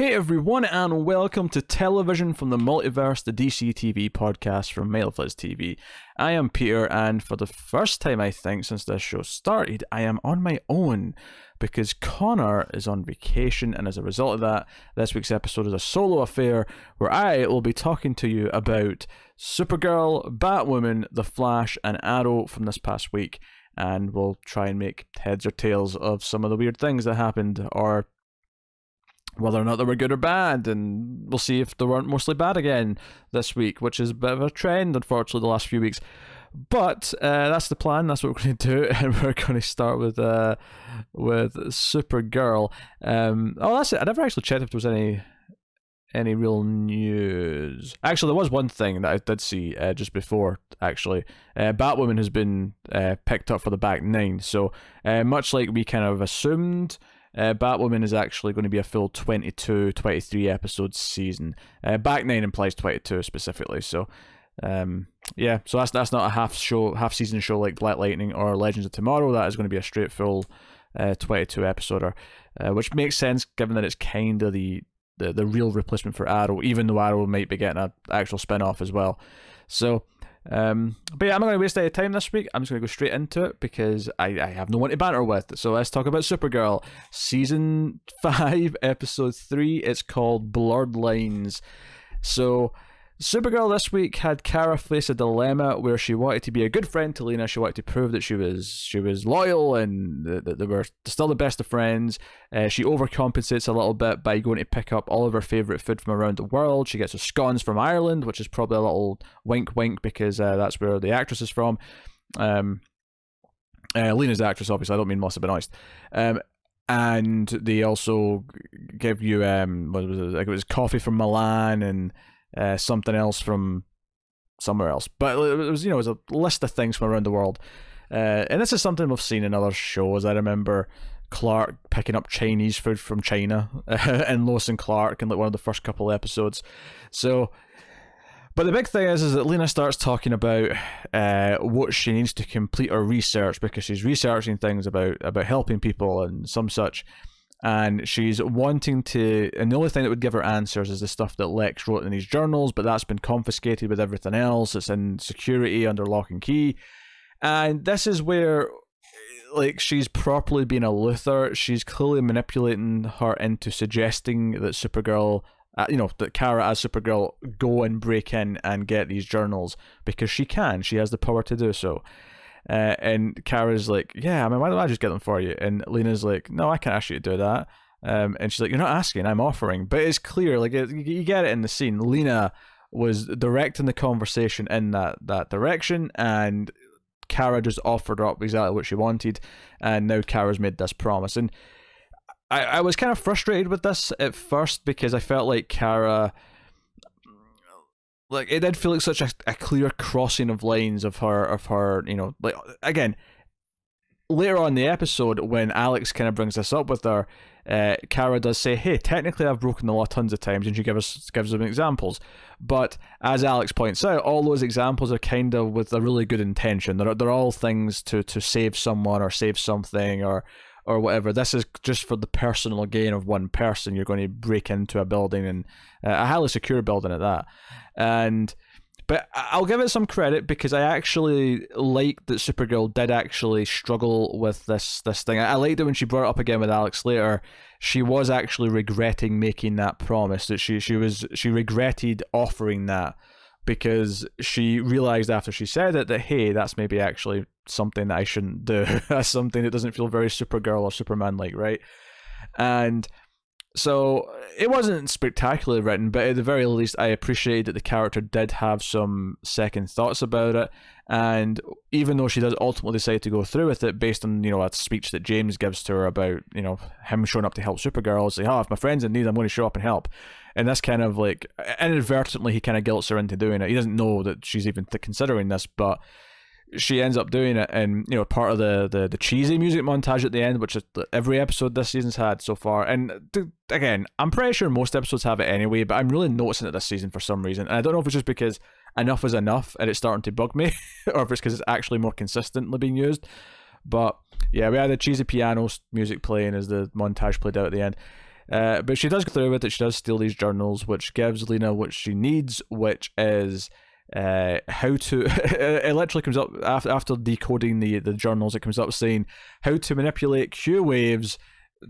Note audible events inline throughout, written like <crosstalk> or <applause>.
Hey everyone, and welcome to Television from the Multiverse, the DC TV podcast from Mild Fuzz TV. I am Peter, and for the first time, I think, since this show started, I am on my own because Connor is on vacation, and as a result of that, this week's episode is a solo affair where I will be talking to you about Supergirl, Batwoman, The Flash, and Arrow from this past week. And we'll try and make heads or tails of some of the weird things that happened, or whether or not they were good or bad, and we'll see if they weren't mostly bad again this week, which is a bit of a trend, unfortunately, the last few weeks. But uh, that's the plan. That's what we're going <laughs> to do, and we're going to start with uh, with Supergirl. Um, oh, that's it. I never actually checked if there was any any real news. Actually, there was one thing that I did see uh, just before. Actually, uh, Batwoman has been uh, picked up for the back nine. So uh, much like we kind of assumed uh, Batwoman is actually going to be a full 22, 23 episode season. Uh, back nine implies 22 specifically, so um, yeah, so that's that's not a half show, half season show like Black Lightning or Legends of Tomorrow. That is going to be a straight full uh, 22 episoder, uh, which makes sense given that it's kind of the, the the real replacement for Arrow, even though Arrow might be getting an actual spin off as well. So um, but yeah, I'm not going to waste any time this week. I'm just going to go straight into it because I, I have no one to banter with. So let's talk about Supergirl. Season <laughs> 5, Episode 3. It's called Blurred Lines. So Supergirl this week had Kara face a dilemma where she wanted to be a good friend to Lena. She wanted to prove that she was she was loyal and that they were still the best of friends. Uh, she overcompensates a little bit by going to pick up all of her favorite food from around the world. She gets her scones from Ireland, which is probably a little wink wink because uh, that's where the actress is from. Um, uh, Lena's the actress, obviously. I don't mean Melissa Benoist. Um, and they also give you um, what was it? Like it was coffee from Milan and uh, something else from somewhere else. But it was, you know, it was a list of things from around the world. Uh, and this is something we've seen in other shows. I remember Clark picking up Chinese food from China <laughs> and Lois and Clark in like one of the first couple episodes. So, but the big thing is, is that Lena starts talking about uh, what she needs to complete her research because she's researching things about about helping people and some such and she's wanting to and the only thing that would give her answers is the stuff that lex wrote in these journals but that's been confiscated with everything else it's in security under lock and key and this is where like she's properly being a Luthor. She's clearly manipulating her into suggesting that Supergirl, uh, you know, that Kara as Supergirl go and break in and get these journals because she can. She has the power to do so. Uh, and Kara's like, yeah, I mean, why don't I just get them for you? And Lena's like, no, I can't ask you to do that. Um, and she's like, you're not asking, I'm offering. But it's clear, like, it, you get it in the scene. Lena was directing the conversation in that, that direction, and Kara just offered up exactly what she wanted, and now Kara's made this promise. And I, I was kind of frustrated with this at first because I felt like Kara like it did feel like such a, a clear crossing of lines of her of her you know like again later on the episode when alex kind of brings this up with her uh, Kara does say, "Hey, technically, I've broken the law tons of times," and she gives us gives them examples. But as Alex points out, all those examples are kind of with a really good intention. They're they're all things to to save someone or save something or or whatever. This is just for the personal gain of one person. You're going to break into a building and uh, a highly secure building at that. And but I'll give it some credit because I actually liked that Supergirl did actually struggle with this this thing. I liked it when she brought it up again with Alex later. She was actually regretting making that promise. That she she was she regretted offering that because she realized after she said it that hey, that's maybe actually something that I shouldn't do. <laughs> that's something that doesn't feel very Supergirl or Superman like, right? And so it wasn't spectacularly written, but at the very least, I appreciated that the character did have some second thoughts about it. And even though she does ultimately decide to go through with it, based on you know a speech that James gives to her about you know him showing up to help Supergirl, like, oh, if my friend's in need, I'm going to show up and help. And that's kind of like inadvertently he kind of guilts her into doing it. He doesn't know that she's even considering this, but she ends up doing it and you know part of the, the the cheesy music montage at the end which is every episode this season's had so far. And again i'm pretty sure most episodes have it anyway but i'm really noticing it this season for some reason. And i don't know if it's just because enough is enough and it's starting to bug me <laughs> or if it's because it's actually more consistently being used. But yeah we had the cheesy piano music playing as the montage played out at the end. Uh, but she does go through with it. She does steal these journals, which gives Lena what she needs, which is uh, how to. <laughs> it literally comes up after after decoding the the journals. It comes up saying how to manipulate Q waves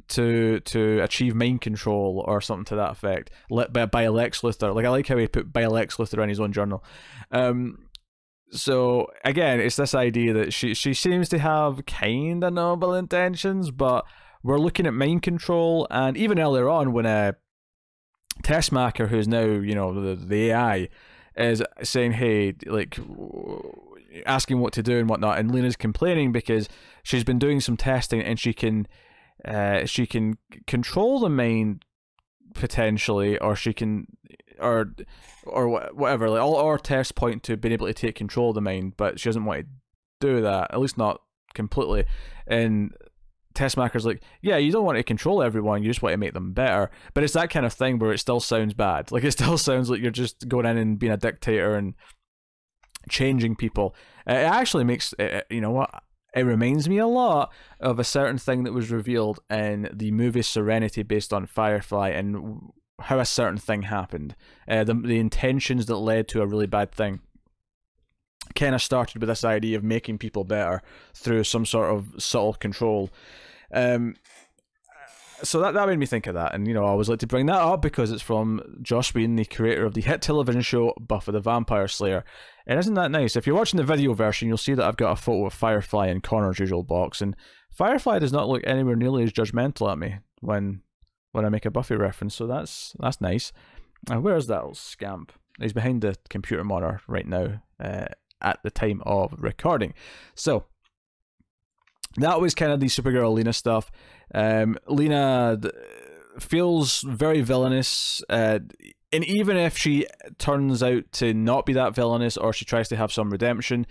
to to achieve mind control or something to that effect by, by Lex Luthor. Like I like how he put by Lex Luthor in his own journal. Um, so again, it's this idea that she she seems to have kind of noble intentions, but we're looking at mind control, and even earlier on when a uh, Teschmacher, who's now you know the the AI, is saying, "Hey, like." asking what to do and whatnot and Lena's complaining because she's been doing some testing and she can uh, she can control the mind potentially, or she can, or or whatever. Like all our tests point to being able to take control of the mind, but she doesn't want to do that. At least not completely. And Teschmacher's like, yeah, you don't want to control everyone, you just want to make them better. But it's that kind of thing where it still sounds bad. <laughs> Like it still sounds like you're just going in and being a dictator and changing people. It actually makes, you know what, it reminds me a lot of a certain thing that was revealed in the movie Serenity based on Firefly and how a certain thing happened. Uh, the, the intentions that led to a really bad thing kind of started with this idea of making people better through some sort of subtle control. Um, so that, that made me think of that, and you know, I always like to bring that up because it's from Joss Whedon, the creator of the hit television show Buffy the Vampire Slayer. And isn't that nice? If you're watching the video version, you'll see that I've got a photo of Firefly in Connor's usual box, and Firefly does not look anywhere nearly as judgmental at me when when I make a Buffy reference, so that's that's nice. And where's that old scamp? He's behind the computer monitor right now uh, at the time of recording. So that was kind of the Supergirl Lena stuff. Um, Lena feels very villainous, uh, and even if she turns out to not be that villainous, or she tries to have some redemption,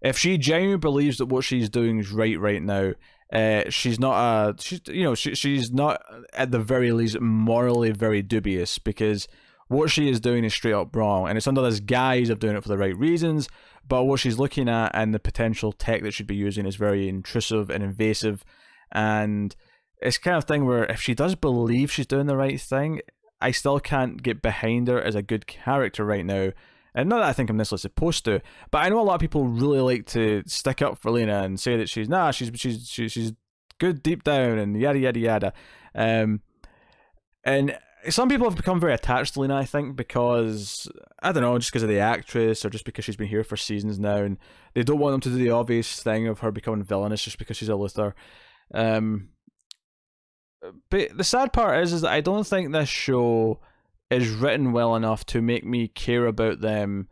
if she genuinely believes that what she's doing is right right now, uh, she's not a she's you know she she's not at the very least morally very dubious because what she is doing is straight up wrong, and it's under this guise of doing it for the right reasons. But what she's looking at and the potential tech that she'd be using is very intrusive and invasive, and it's kind of thing where if she does believe she's doing the right thing, I still can't get behind her as a good character right now. And not that I think I'm necessarily supposed to, but I know a lot of people really like to stick up for Lena and say that she's nah, she's she's she's, she's good deep down and yada yada yada. Um, and some people have become very attached to Lena, I think, because I don't know, just because of the actress or just because she's been here for seasons now, and they don't want them to do the obvious thing of her becoming villainous just because she's a Luthor. Um, but the sad part is, is that I don't think this show is written well enough to make me care about them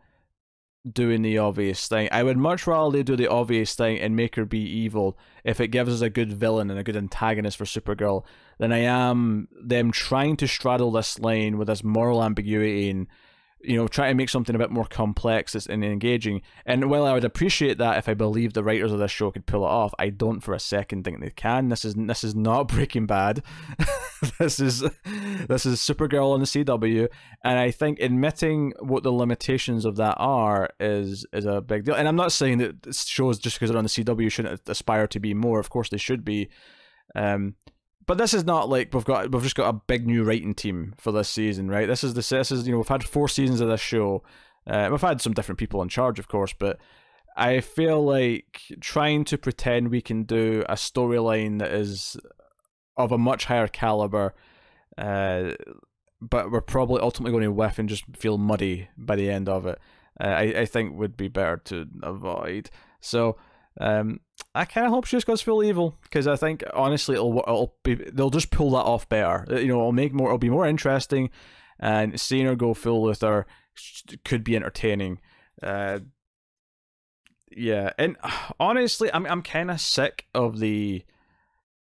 doing the obvious thing. I would much rather they do the obvious thing and make her be evil if it gives us a good villain and a good antagonist for Supergirl than I am them trying to straddle this line with this moral ambiguity and you know, try to make something a bit more complex and engaging. And while I would appreciate that if I believe the writers of this show could pull it off, I don't for a second think they can. This is this is not <laughs> Breaking Bad. <laughs> this is this is Supergirl on the CW, and I think admitting what the limitations of that are is is a big deal. And I'm not saying that shows just because they're on the CW shouldn't aspire to be more. Of course, they should be. Um, but this is not like we've got we've just got a big new writing team for this season, right? This is the this is you know we've had four seasons of this show. Uh, we've had some different people in charge, of course, but I feel like trying to pretend we can do a storyline that is of a much higher caliber, uh, but we're probably ultimately going to whiff and just feel muddy by the end of it. Uh, I I think would be better to avoid. So um, I kind of hope she just goes full evil because I think honestly it'll it'll be they'll just pull that off better. Uh, you know, it'll make more it'll be more interesting, and seeing her go full with her could be entertaining. Uh, yeah, and <sighs> honestly, I'm I'm kind of sick of the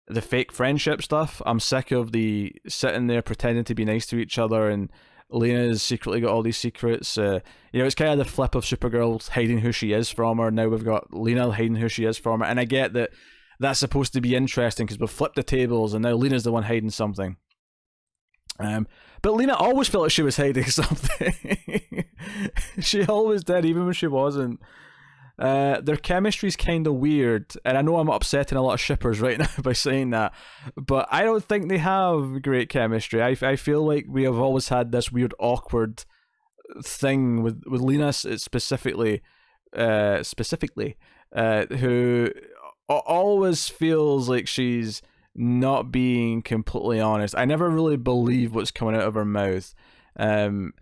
the fake friendship stuff. I'm sick of the sitting there pretending to be nice to each other and Lena's secretly got all these secrets. Uh, you know, it's kind of the flip of Supergirl hiding who she is from her. Now we've got Lena hiding who she is from her, and I get that that's supposed to be interesting because we've flipped the tables, and now Lena's the one hiding something. Um, but Lena always felt like she was hiding <laughs> something. she always did, even when she wasn't. Uh, their chemistry's kind of weird, and I know I'm upsetting a lot of shippers right <laughs> now by saying that, but I don't think they have great chemistry. I, I feel like we have always had this weird, awkward thing with with Lena specifically, uh, specifically, uh, who always feels like she's not being completely honest. I never really believe what's coming out of her mouth. Um,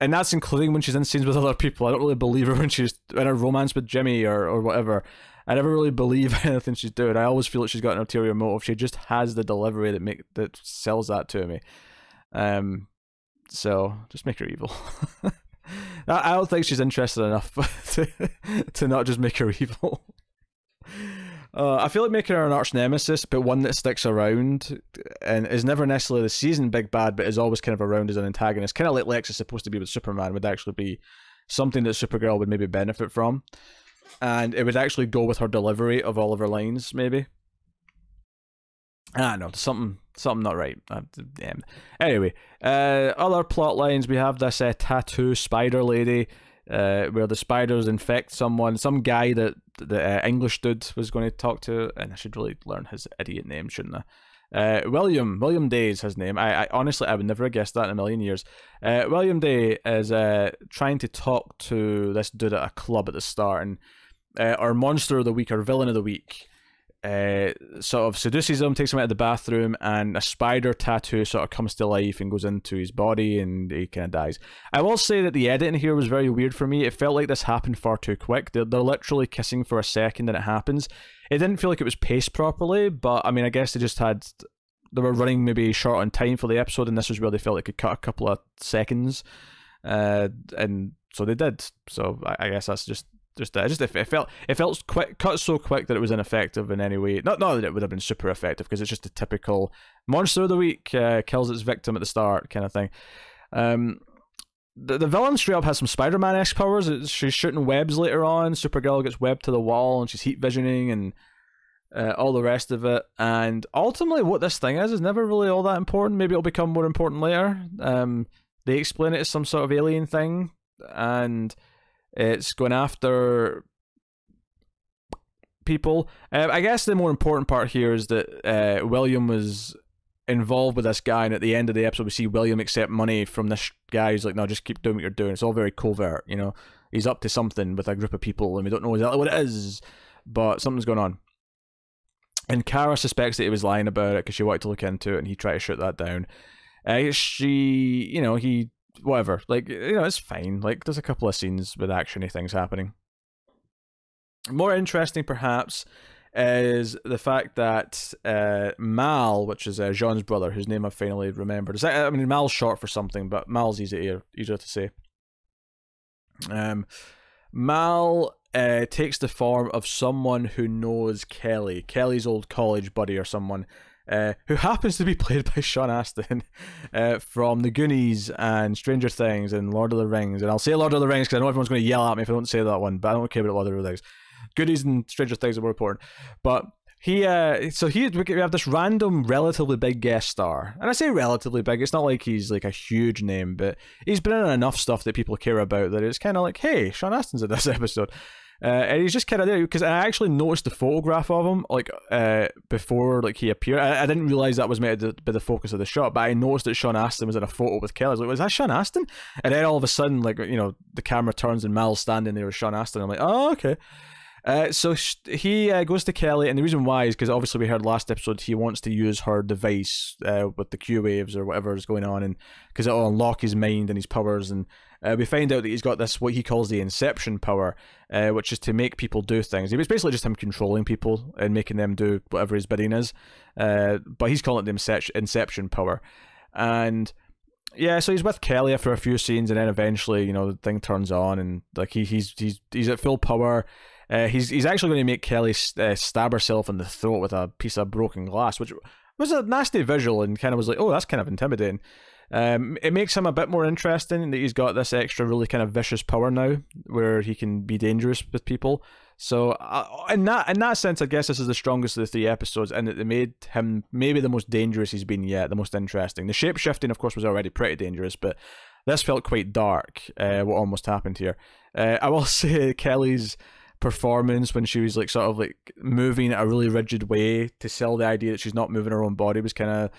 and that's including when she's in scenes with <laughs> other people. I don't really believe her when she's in a romance with Jimmy or, or whatever. I never really believe <laughs> anything she's doing. I always feel like she's got an ulterior motive. She just has the delivery that make that sells that to me. Um, so just make her evil. <laughs> I don't think she's interested enough to to not just make her evil. Uh, I feel like making her an arch nemesis, but one that sticks around and is never necessarily the season big bad, but is always kind of around as an antagonist, kind of like Lex is supposed to be with Superman, would actually be something that Supergirl would maybe benefit from, and it would actually go with her delivery of all of her lines, maybe. I don't know, something something not right. Uh, anyway, uh, other plot lines we have this uh, tattoo spider lady uh, where the spiders infect someone, some guy that the uh, English dude was going to talk to, and I should really learn his idiot name, shouldn't I? Uh, William William Dey is his name. I, I honestly I would never have guessed that in a million years. Uh, William Dey is uh, trying to talk to this dude at a club at the start, and uh, our monster of the week, our villain of the week, uh, sort of seduces him, takes him out of the bathroom, and a spider tattoo sort of comes to life and goes into his body, and he kind of dies. I will say that the editing here was very weird for me. It felt like this happened far too quick. They're, they're literally kissing for a second, and it happens. It didn't feel like it was paced properly, but I mean, I guess they just had they were running maybe short on time for the episode, and this was where they felt they could cut a couple of seconds, uh, and so they did. So I, I guess that's just just uh, just it, it felt it felt quick cut so quick that it was ineffective in any way. Not not that it would have been super effective because it's just a typical monster of the week uh, kills its victim at the start kind of thing. Um, the the villain straight up has some Spider Man esque powers. She's shooting webs later on. Supergirl gets webbed to the wall and she's heat visioning and uh, all the rest of it. And ultimately, what this thing is is never really all that important. Maybe it'll become more important later. Um, they explain it as some sort of alien thing and it's going after people. Uh, I guess the more important part here is that uh, William was involved with this guy, and at the end of the episode, we see William accept money from this guy. He's like, "No, just keep doing what you're doing." It's all very covert, you know. He's up to something with a group of people, and we don't know exactly what it is, but something's going on. And Kara suspects that he was lying about it because she wanted to look into it, and he tried to shut that down. Uh, she, you know, he whatever. Like you know, it's fine. Like there's a couple of scenes with actiony things happening. More interesting, perhaps, is the fact that uh, Mal, which is uh, J'onn's brother, whose name I've finally remembered. That, I mean, Mal's short for something, but Mal's easier easier to say. Um, Mal uh, takes the form of someone who knows Kelly, Kelly's old college buddy or someone, uh, who happens to be <laughs> played by Sean Astin uh, from The Goonies and Stranger Things and Lord of the Rings. And I'll say Lord of the Rings because I know everyone's going to yell at me if I don't say that one, but I don't care about Lord of the Rings. Goonies and Stranger Things are more important. But he, uh, so he, we have this random, relatively big guest star, and I say relatively big. It's not like he's like a huge name, but he's been in enough stuff that people care about that it's kind of like, hey, Sean Astin's in this <laughs> episode. Uh, and he's just kind of there because I actually noticed the photograph of him like uh, before like he appeared. I, I didn't realize that was meant to be the focus of the shot, but I noticed that Sean Astin was in a photo with Kelly. I was like, was that Sean Astin? And then all of a sudden, like you know, the camera turns and Mal's standing there with Sean Astin. I'm like, oh okay. Uh, so he uh, goes to Kelly, and the reason why is because obviously we heard last episode he wants to use her device uh, with the Q waves or whatever is going on, and because it'll unlock his mind and his powers. And uh, we find out that he's got this what he calls the Inception power, uh, which is to make people do things. It's basically just him controlling people and making them do whatever his bidding is. Uh, but he's calling it the Inception power, and yeah, so he's with Kelly after a few scenes, and then eventually, you know, the thing turns on, and like he, he's he's he's at full power. Uh, he's he's actually going to make Kelly uh, stab herself in the throat with a piece of broken glass, which was a nasty visual and kind of was like, oh, that's kind of intimidating. Um, it makes him a bit more interesting that he's got this extra really kind of vicious power now, where he can be dangerous with people. So, uh, in that in that sense, I guess this is the strongest of the three episodes, and it made him maybe the most dangerous he's been yet, the most interesting. The shape shifting, of course, was already pretty dangerous, but this felt quite dark. Uh, what almost happened here? Uh, I will <laughs> say Kelly's performance when she was like sort of like moving in a really rigid way to sell the idea that she's not moving her own body was kind of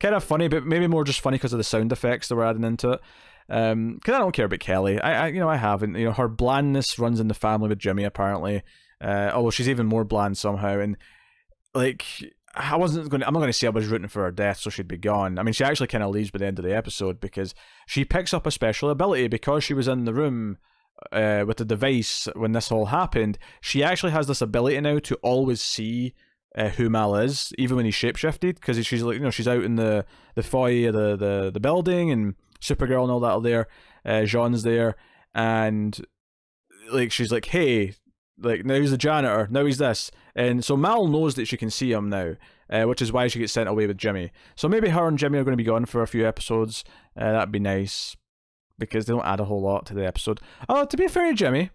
kind of funny, but maybe more just funny because of the sound effects that were adding into it. Um, because I don't care about Kelly. I, I, you know, I haven't. You know, her blandness runs in the family with Jimmy apparently. Uh, although she's even more bland somehow, and like I wasn't going. to I'm not going to say I was rooting for her death, so she'd be gone. I mean, she actually kind of leaves by the end of the episode because she picks up a special ability because she was in the room uh, with the device when this all happened. She actually has this ability now to always see uh, who Mal is, even when he's shapeshifted, because she's like, you know, she's out in the the foyer of the the, the building, and Supergirl and all that are there. Uh, J'onn's there, and like she's like, hey, like now he's the janitor, now he's this, and so Mal knows that she can see him now, uh, which is why she gets sent away with Jimmy. So maybe her and Jimmy are going to be gone for a few episodes. Uh, that'd be nice because they don't add a whole lot to the episode. Oh, to be fair to Jimmy,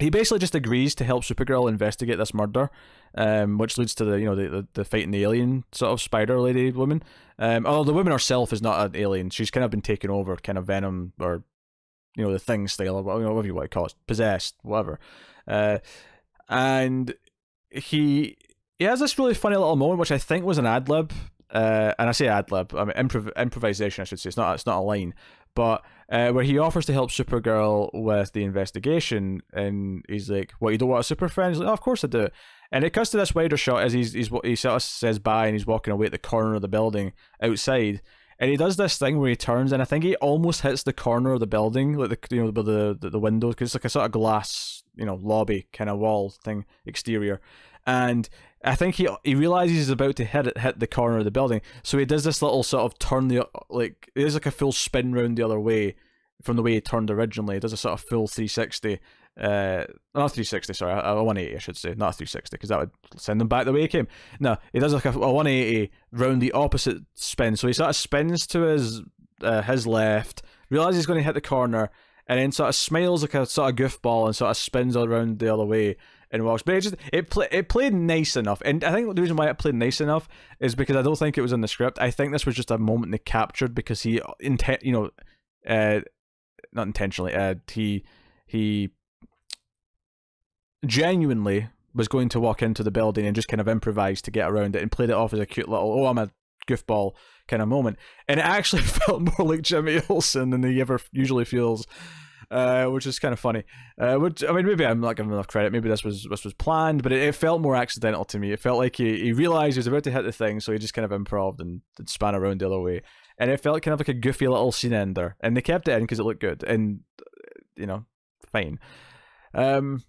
he basically just agrees to help Supergirl investigate this murder, um, which leads to the you know the, the, the fighting the alien sort of spider lady woman. Um, although the woman herself is not an alien, she's kind of been taken over, kind of Venom or you know the thing style or whatever you want to call it, possessed, whatever. Uh, and he he has this really funny little moment, which I think was an ad lib. Uh, and I say ad lib, I mean improv- improvisation. I should say it's not it's not a line, but uh, where he offers to help Supergirl with the investigation, and he's like, "What you don't want a super friend?" He's like, oh, "Of course I do." And it cuts to this wider shot as he's he's he sort of says bye and he's walking away at the corner of the building outside, and he does this thing where he turns and I think he almost hits the corner of the building, like the you know the the, the windows, because it's like a sort of glass you know lobby kind of wall thing exterior, and I think he he realizes he's about to hit it, hit the corner of the building, so he does this little sort of turn the like it is like a full spin round the other way from the way he turned originally. It does a sort of full 360, uh, not 360, sorry, a, a 180 I should say, not 360 because that would send him back the way he came. No, he does like a, a 180 round the opposite spin, so he sort of spins to his uh, his left, realizes he's going to hit the corner, and then sort of smiles like a sort of goofball and sort of spins around the other way and walks. But it just it play, it played nice enough, and I think the reason why it played nice enough is because I don't think it was in the script. I think this was just a moment they captured because he intent you know, uh, not intentionally. Uh, he he genuinely was going to walk into the building and just kind of improvise to get around it and played it off as a cute little oh I'm a goofball kind of moment, and it actually <laughs> felt more like Jimmy Olsen than he ever usually feels uh, which is kind of funny. Uh, which I mean, maybe I'm not giving enough credit. Maybe this was this was planned, but it, it, felt more accidental to me. It felt like he, he realized he was about to hit the thing, so he just kind of improved and, and span around the other way. And it felt kind of like a goofy little scene ender, and they kept it in because it looked good, and you know, fine. Um,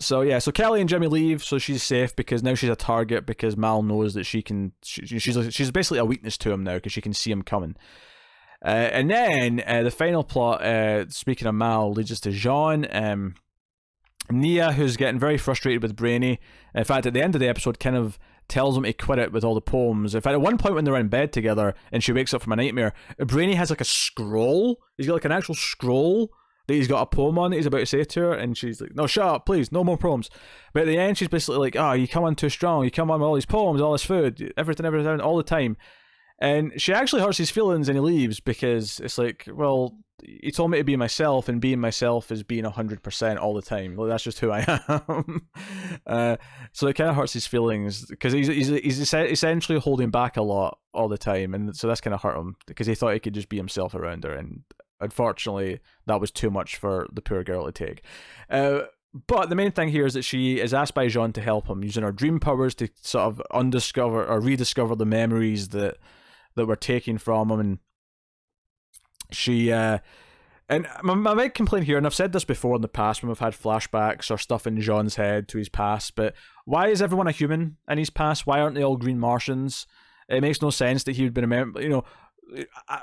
so yeah, so Kelly and Jimmy leave, so she's safe because now she's a target because Mal knows that she can. She, she's she's basically a weakness to him now because she can see him coming. Uh, and then uh, the final plot, uh, speaking of Mal, leads us to J'onn, Um, Nia, who's getting very frustrated with Brainy. In fact, at the end of the episode, kind of tells him to quit it with all the poems. In fact, at one point when they're in bed together and she wakes up from a nightmare, Brainy has like a scroll. He's got like an actual scroll that he's got a poem on that he's about to say to her, and she's like, "No, shut up, please, no more poems." But at the end, she's basically like, "Oh, you come on too strong. You come on with all these poems, all this food, everything, everything, all the time." And she actually hurts his feelings and he leaves because it's like, well, he told me to be myself, and being myself is being 100% all the time. Well, that's just who I <laughs> am. uh, so it kind of hurts his feelings because he's, he's, he's essentially holding back a lot all the time. And so that's kind of hurt him because he thought he could just be himself around her. And unfortunately, that was too much for the poor girl to take. Uh, but the main thing here is that she is asked by J'onn to help him using her dream powers to sort of undiscover or rediscover the memories that that were taken from him, and she. Uh, and my, my big complaint here, and I've said this before in the past when we've had flashbacks or stuff in J'onn's head to his past, but why is everyone a human in his past? Why aren't they all green Martians? It makes no sense that he would be remember. You know,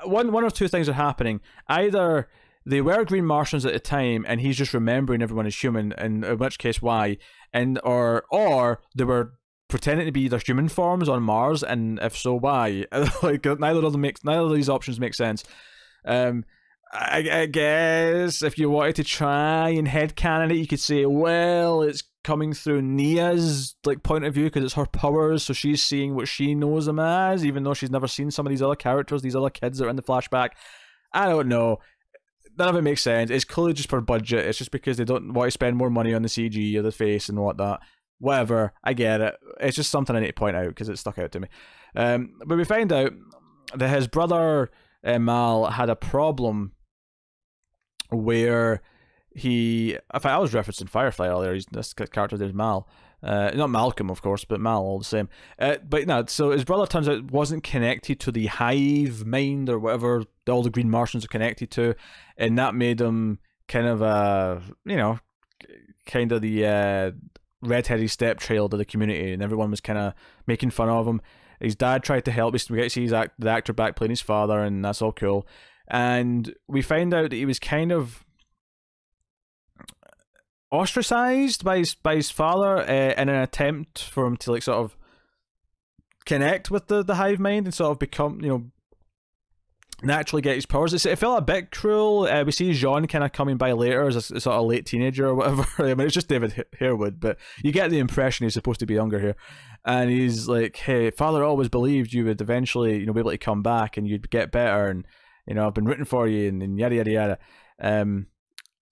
one one of two things are happening. Either they were green Martians at the time, and he's just remembering everyone is human, and in which case why, and or or they were pretending to be their human forms on Mars, and if so, why? <laughs> like neither of them makes neither of these options make sense. Um, I, I guess if you wanted to try and headcanon it, you could say, well, it's coming through Nia's like point of view because it's her powers, so she's seeing what she knows them as, even though she's never seen some of these other characters, these other kids that are in the flashback. I don't know. none of it makes sense. It's clearly just for budget. It's just because they don't want to spend more money on the CG or the face and whatnot. Whatever, I get it. It's just something I need to point out because it stuck out to me. Um, but we find out that his brother uh, Mal had a problem where he. In fact, I was referencing Firefly earlier. He's, this character is Mal. Uh, not Malcolm, of course, but Mal all the same. Uh, but no, so his brother turns out wasn't connected to the hive mind or whatever all the Green Martians are connected to, and that made him kind of a you know, kind of the uh, redheaded stepchild of the community, and everyone was kind of making fun of him. His dad tried to help. We get to see his act, the actor back playing his father, and that's all cool. And we find out that he was kind of ostracized by his by his father uh, in an attempt for him to like sort of connect with the the hive mind and sort of become you know naturally get his powers. It's, it felt a bit cruel. Uh, we see J'onn kind of coming by later as a, sort of late teenager or whatever. <laughs> I mean, it's just David Harewood, but you get the impression he's supposed to be younger here. And he's like, "Hey, father always believed you would eventually, you know, be able to come back and you'd get better, and you know, I've been rooting for you, and, and yada yada yada." Um,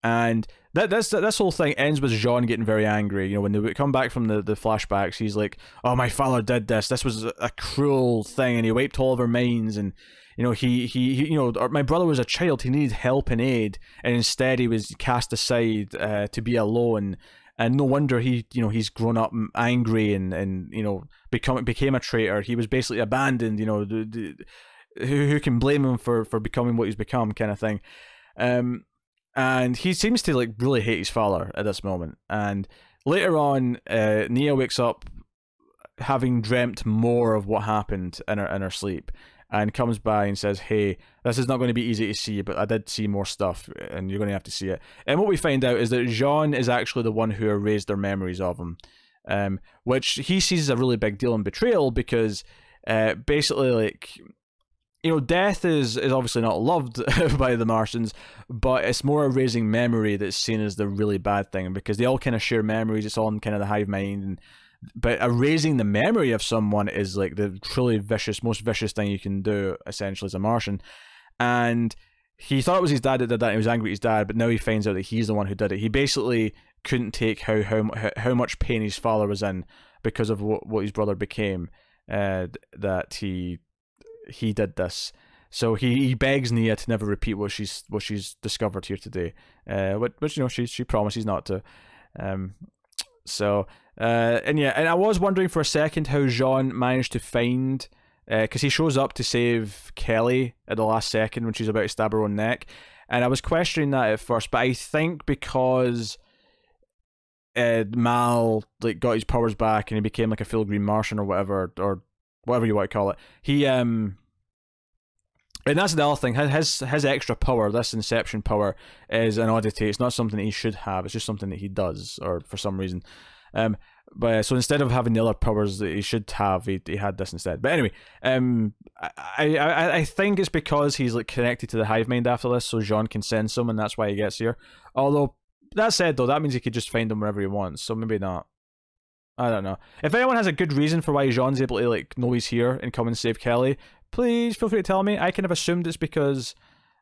and that this this whole thing ends with J'onn getting very angry. You know, when they come back from the, the flashbacks, he's like, "Oh, my father did this. This was a, cruel thing, and he wiped all of our minds." And you know, he, he, he you know, my brother was a child. He needed help and aid, and instead he was cast aside uh, to be alone. And no wonder he, you know, he's grown up angry and and you know become became a traitor. He was basically abandoned. You know, the, the, who who can blame him for for becoming what he's become, kind of thing. Um, and he seems to like really hate his father at this moment. And later on, uh, Nia wakes up having dreamt more of what happened in her in her sleep, and comes by and says, "Hey, this is not going to be easy to see, but I did see more stuff, and you're going to have to see it." And what we find out is that J'onn is actually the one who erased their memories of him, um, which he sees as a really big deal and betrayal because. Uh, basically, like you know, death is is obviously not loved <laughs> by the Martians, but it's more erasing memory that's seen as the really bad thing because they all kind of share memories. It's all in kind of the hive mind, and, but erasing the memory of someone is like the truly vicious, most vicious thing you can do essentially as a Martian. And he thought it was his dad that did that. And he was angry at his dad, but now he finds out that he's the one who did it. He basically couldn't take how how how much pain his father was in because of what what his brother became. Uh, that he he did this. So he, he begs Nia to never repeat what she's what she's discovered here today, uh, which, which you know she she promises not to. Um, so uh, and yeah, and I was wondering for a second how J'onn managed to find because uh, he shows up to save Kelly at the last second when she's about to stab her own neck, and I was questioning that at first, but I think because uh, Mal like got his powers back and he became like a full green Martian or whatever, or whatever you want to call it. He um and that's the other thing. His his extra power, this Inception power, is an oddity. It's not something he should have. It's just something that he does, or for some reason. Um, but so instead of having the other powers that he should have, he, he had this instead. But anyway, um, I, I I think it's because he's like connected to the hive mind after this, so J'onn can sense him, and that's why he gets here. Although that said, though, that means he could just find him wherever he wants. So maybe not. I don't know. If anyone has a good reason for why J'onn's able to like know he's here and come and save Kelly, please feel free to tell me. I kind of assumed it's because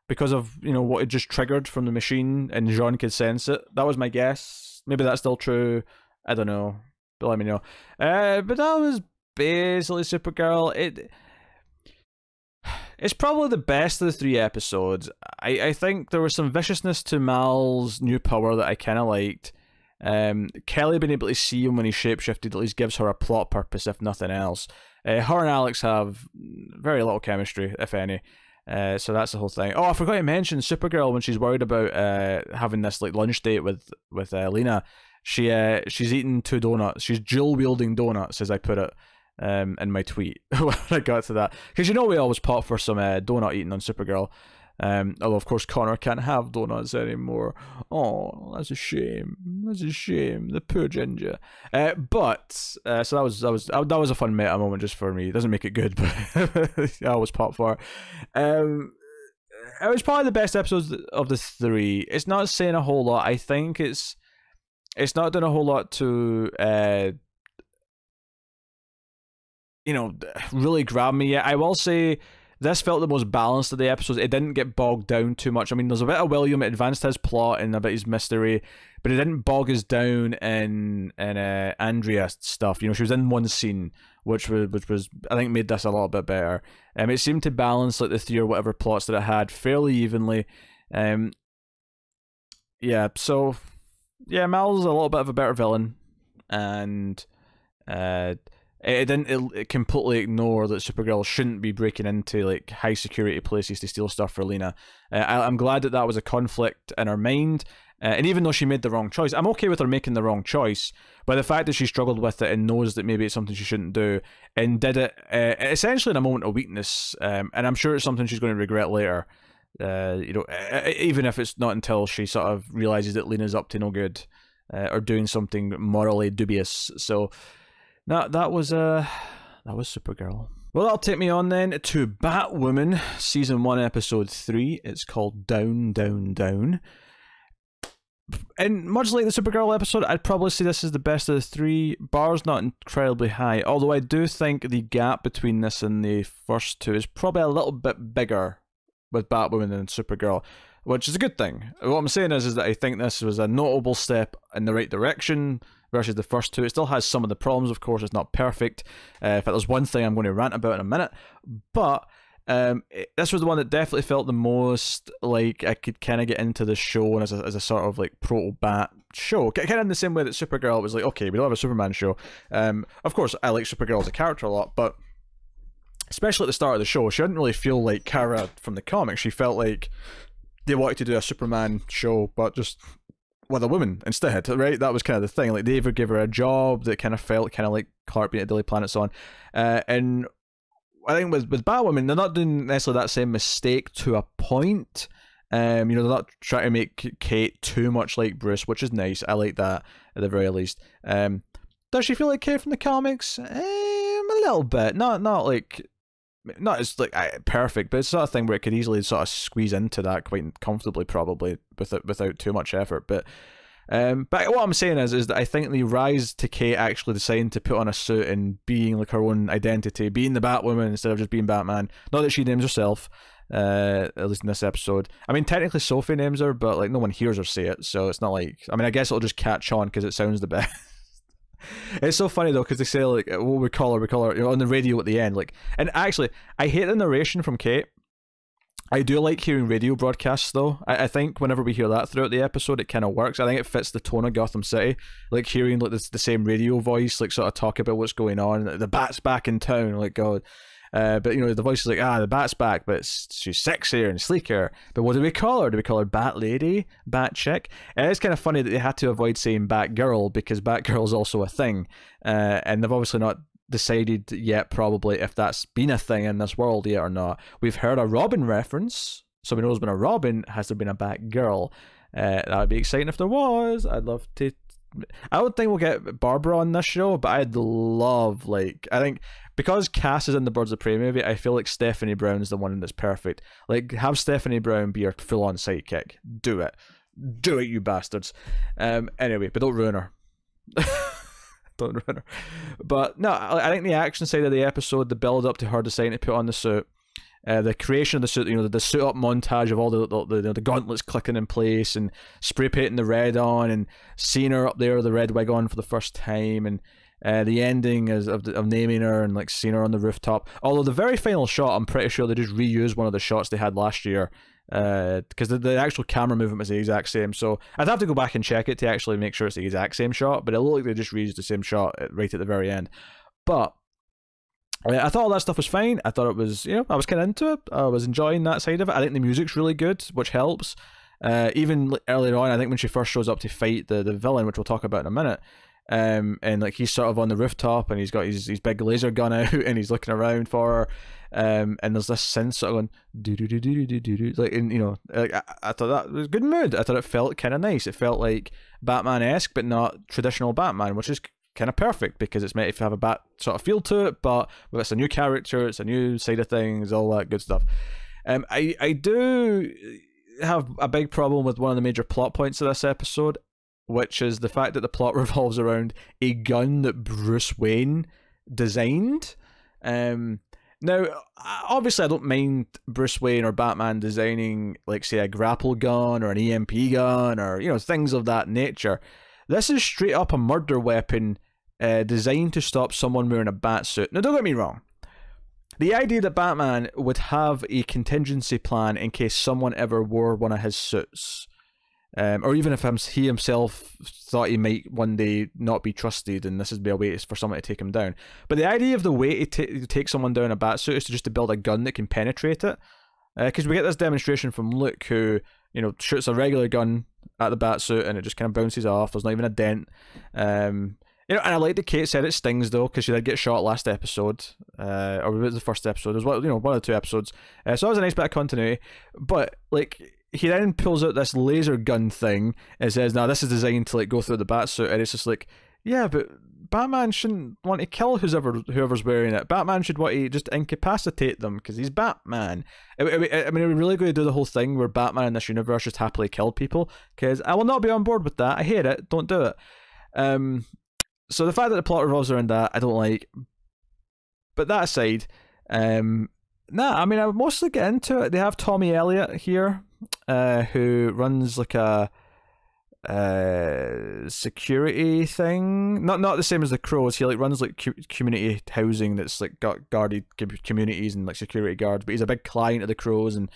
because of you know what it just triggered from the machine and J'onn could sense it. That was my guess. Maybe that's still true. I don't know. But let me know. Uh, but that was basically Supergirl. It it's probably the best of the three episodes. I, I think there was some viciousness to Mal's new power that I kind of liked. Um, Kelly being able to see him when he shapeshifted at least gives her a plot purpose, if nothing else. Uh, her and Alex have very little chemistry, if any. Uh, so that's the whole thing. Oh, I forgot to mention Supergirl when she's worried about uh, having this like lunch date with with uh, Lena. She uh, she's eating two donuts. She's dual wielding donuts, as I put it um, in my tweet <laughs> when I got to that. Because you know we always pop for some uh, donut eating on Supergirl. Um, although of course Connor can't have donuts anymore. Oh, that's a shame. That's a shame. The poor ginger. Uh, but uh, so that was that was that was a fun meta moment just for me. Doesn't make it good, <laughs> but I always pop for. It. Um, it was probably the best episodes of the three. It's not saying a whole lot. I think it's it's not done a whole lot to uh, you know really grab me yet. I will say this felt the most balanced of the episodes. It didn't get bogged down too much. I mean, there's a bit of William. It advanced his plot and a bit his mystery, but it didn't bog us down in in uh, Andrea stuff. You know, she was in one scene, which was which was I think made this a little bit better. Um, it seemed to balance like the three or whatever plots that it had fairly evenly. Um, yeah. So, yeah, Mal's a little bit of a better villain, and uh it didn't it completely ignore that Supergirl shouldn't be breaking into like high security places to steal stuff for Lena. Uh, I, am glad that that was a conflict in her mind, uh, and even though she made the wrong choice, I'm okay with her making the wrong choice. But the fact that she struggled with it and knows that maybe it's something she shouldn't do, and did it uh, essentially in a moment of weakness, um, and I'm sure it's something she's going to regret later. Uh, you know, even if it's not until she sort of realizes that Lena's up to no good uh, or doing something morally dubious. So that that was uh that was Supergirl. Well, that'll take me on then to Batwoman, season one, episode three. It's called Down, Down, Down. And much like the Supergirl episode, I'd probably say this is the best of the three. Bar's not incredibly high, although I do think the gap between this and the first two is probably a little bit bigger with Batwoman and Supergirl, which is a good thing. What I'm saying is, is that I think this was a notable step in the right direction versus the first two. It still has some of the problems, of course, it's not perfect. Uh, in fact, there's one thing I'm going to rant about in a minute, but um, it, this was the one that definitely felt the most like I could kind of get into the show and as a, as a sort of like proto bat show, kind of in the same way that Supergirl was like, okay, we don't have a Superman show. Um, of course, I like Supergirl as a character a lot, but especially at the start of the show, she didn't really feel like Kara from the comics. She felt like they wanted to do a Superman show, but just with a woman instead, right? That was kind of the thing. Like they would give her a job that kind of felt kind of like Clark being at Daily Planet, so on, uh, and I think with with Batwoman, they're not doing necessarily that same mistake to a point. Um, you know, they're not trying to make Kate too much like Bruce, which is nice. I like that at the very least. Um, does she feel like Kate from the comics? Um, a little bit, not not like not as like perfect, but it's sort of thing where it could easily sort of squeeze into that quite comfortably, probably without without too much effort. But um, but what I'm saying is, is that I think the rise to Kate actually deciding to put on a suit and being like her own identity, being the Batwoman instead of just being Batman. Not that she names herself, uh, at least in this episode. I mean, technically Sophie names her, but like no one hears her say it, so it's not like. I mean, I guess it'll just catch on because it sounds the best. <laughs> <laughs> it's so funny though because they say like uh, what we call her, we call her you know, on the radio at the end. Like, and actually, I hate the narration from Kate. I do like hearing radio broadcasts though. I, I think whenever we hear that throughout the episode, it kind of works. I think it fits the tone of Gotham City, like hearing like the, the same radio voice, like sort of talk about what's going on. The bat's back in town, like God. Uh, but you know, the voice is like, ah, the bat's back, but she's sexier and sleeker. But what do we call her? Do we call her Bat Lady, Bat Chick? And it's kind of funny that they had to avoid saying Bat Girl because Bat Girl is also a thing, uh, and they've obviously not decided yet, probably if that's been a thing in this world yet or not. We've heard a Robin reference, so we know there's been a Robin. Has there been a Bat Girl? Uh, that would be exciting if there was. I'd love to I don't think we'll get Barbara on this show, but I'd love like I think because Cass is in the Birds of Prey movie, I feel like Stephanie Brown is the one that's perfect. Like have Stephanie Brown be your full on sidekick. Do it. Do it, you bastards. Um anyway, but don't ruin her. <laughs> don't ruin her. But no, I think the action side of the episode, the build up to her deciding to put on the suit, uh, the creation of the suit, you know, the, the suit up montage of all the the, the the, gauntlets clicking in place and spray painting the red on and seeing her up there, the red wig on for the first time, and uh, the ending is of, of naming her and like seeing her on the rooftop. Although the very final shot, I'm pretty sure they just reused one of the shots they had last year because uh, the, the actual camera movement was the exact same. So I'd have to go back and check it to actually make sure it's the exact same shot. But it looked like they just reused the same shot right at the very end. But I thought all that stuff was fine. I thought it was, you know, I was kind of into it. I was enjoying that side of it. I think the music's really good, which helps. Uh, even earlier on, I think when she first shows up to fight the, the villain, which we'll talk about in a minute, um, and like he's sort of on the rooftop and he's got his, his big laser gun out <laughs> and he's looking around for her. Um, and there's this synth sort of going do do do do do do do like and you know like I, I thought that was good mood. I thought it felt kind of nice. It felt like Batman esque, but not traditional Batman, which is kind of perfect because it's meant to have a bat sort of feel to it, but it's a new character, it's a new side of things, all that good stuff. Um, I I do have a big problem with one of the major plot points of this episode, which is the fact that the plot <laughs> revolves around a gun that Bruce Wayne designed. Um, Now, obviously, I don't mind Bruce Wayne or Batman designing, like, say, a grapple gun or an EMP gun or, you know, things of that nature. This is straight up a murder weapon uh, designed to stop someone wearing a bat suit. Now, don't get me wrong. The idea that Batman would have a contingency plan in case someone ever wore one of his suits, um, or even if he himself thought he might one day not be trusted and this would be a way for someone to take him down. But the idea of the way to, take someone down a bat suit is to just to build a gun that can penetrate it. Because uh, we get this demonstration from Luke, who you know shoots a regular gun at the bat suit and it just kind of bounces off. There's not even a dent. Um, you know, and I like that Kate said it stings though, because she did get shot last episode, uh, or was it the first episode? It was you know, one of the two episodes. Uh, so that was a nice bit of continuity. But like, he then pulls out this laser gun thing and says, "Now this is designed to like go through the bat suit," and it's just like, yeah, but Batman shouldn't want to kill whoever whoever's wearing it. Batman should want to just incapacitate them because he's Batman. I, I, I mean, are we really going to do the whole thing where Batman in this universe just happily killed people? Because I will not be on board with that. I hate it. Don't do it. Um, so the fact that the plot revolves around that, I don't like. But that aside, um, nah, I mean, I mostly get into it. They have Tommy Elliot here, uh, who runs like a uh security thing. Not not the same as the crows. He like runs like community housing that's like got guarded communities and like security guards but he's a big client of the crows and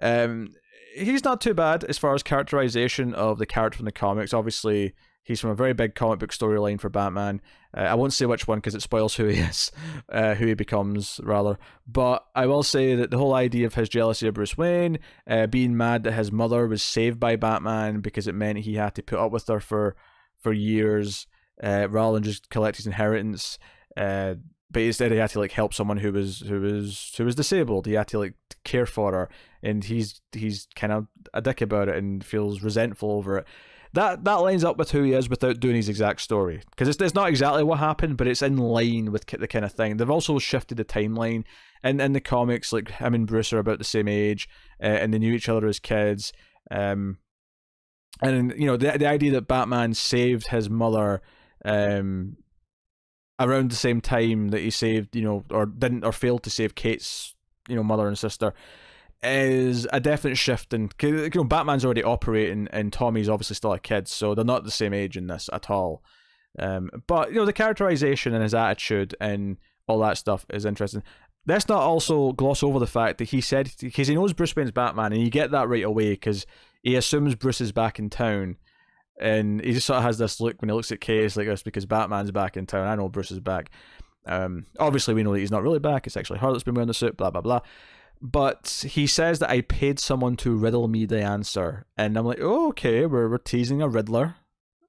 um he's not too bad as far as characterization of the character from the comics. Obviously He's from a very big comic book storyline for Batman. Uh, I won't say which one because it spoils who he <laughs> is, uh, who he becomes, rather. But I will say that the whole idea of his jealousy of Bruce Wayne, uh, being mad that his mother was saved by Batman because it meant he had to put up with her for for years, uh, rather than just collect his inheritance. Uh, but instead, he had to like help someone who was who was who was disabled. He had to like care for her, and he's he's kind of a dick about it and feels resentful over it that that lines up with who he is without doing his exact story. Because it's, it's not exactly what happened but it's in line with the kind of thing. They've also shifted the timeline. And in the comics like him and bruce are about the same age uh, and they knew each other as kids um and you know the, the idea that batman saved his mother um around the same time that he saved you know or didn't or failed to save kate's you know mother and sister is a definite shift in you know Batman's already operating and Tommy's obviously still a kid, so they're not the same age in this at all. Um, but you know the characterization and his attitude and all that stuff is interesting. Let's not also gloss over the fact that he said because he knows Bruce Wayne's Batman, and you get that right away because he assumes Bruce is back in town, and he just sort of has this look when he looks at Kate like this because Batman's back in town. I know Bruce is back. Um, obviously, we know that he's not really back. It's actually her that's been wearing the suit. Blah blah blah but he says that I paid someone to riddle me the answer, and I'm like, oh, okay, we're we're teasing a riddler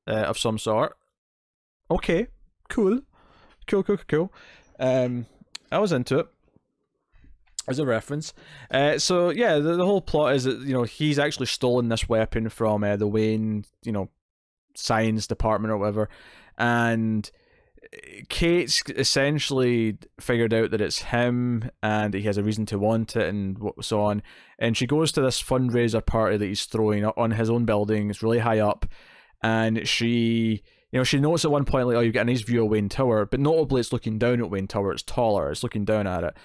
uh, of some sort. Okay, cool, cool, cool, cool. Um, I was into it as a reference. Uh, so yeah, the, the whole plot is that you know he's actually stolen this weapon from uh, the Wayne, you know, science department or whatever, and Kate's essentially figured out that it's him and he has a reason to want it and so on. And she goes to this fundraiser party that he's throwing on his own building. It's really high up. And she, you know, she notes at one point, like, oh, you get a nice view of Wayne Tower. But notably, it's looking down at Wayne Tower. It's taller. It's looking down at it.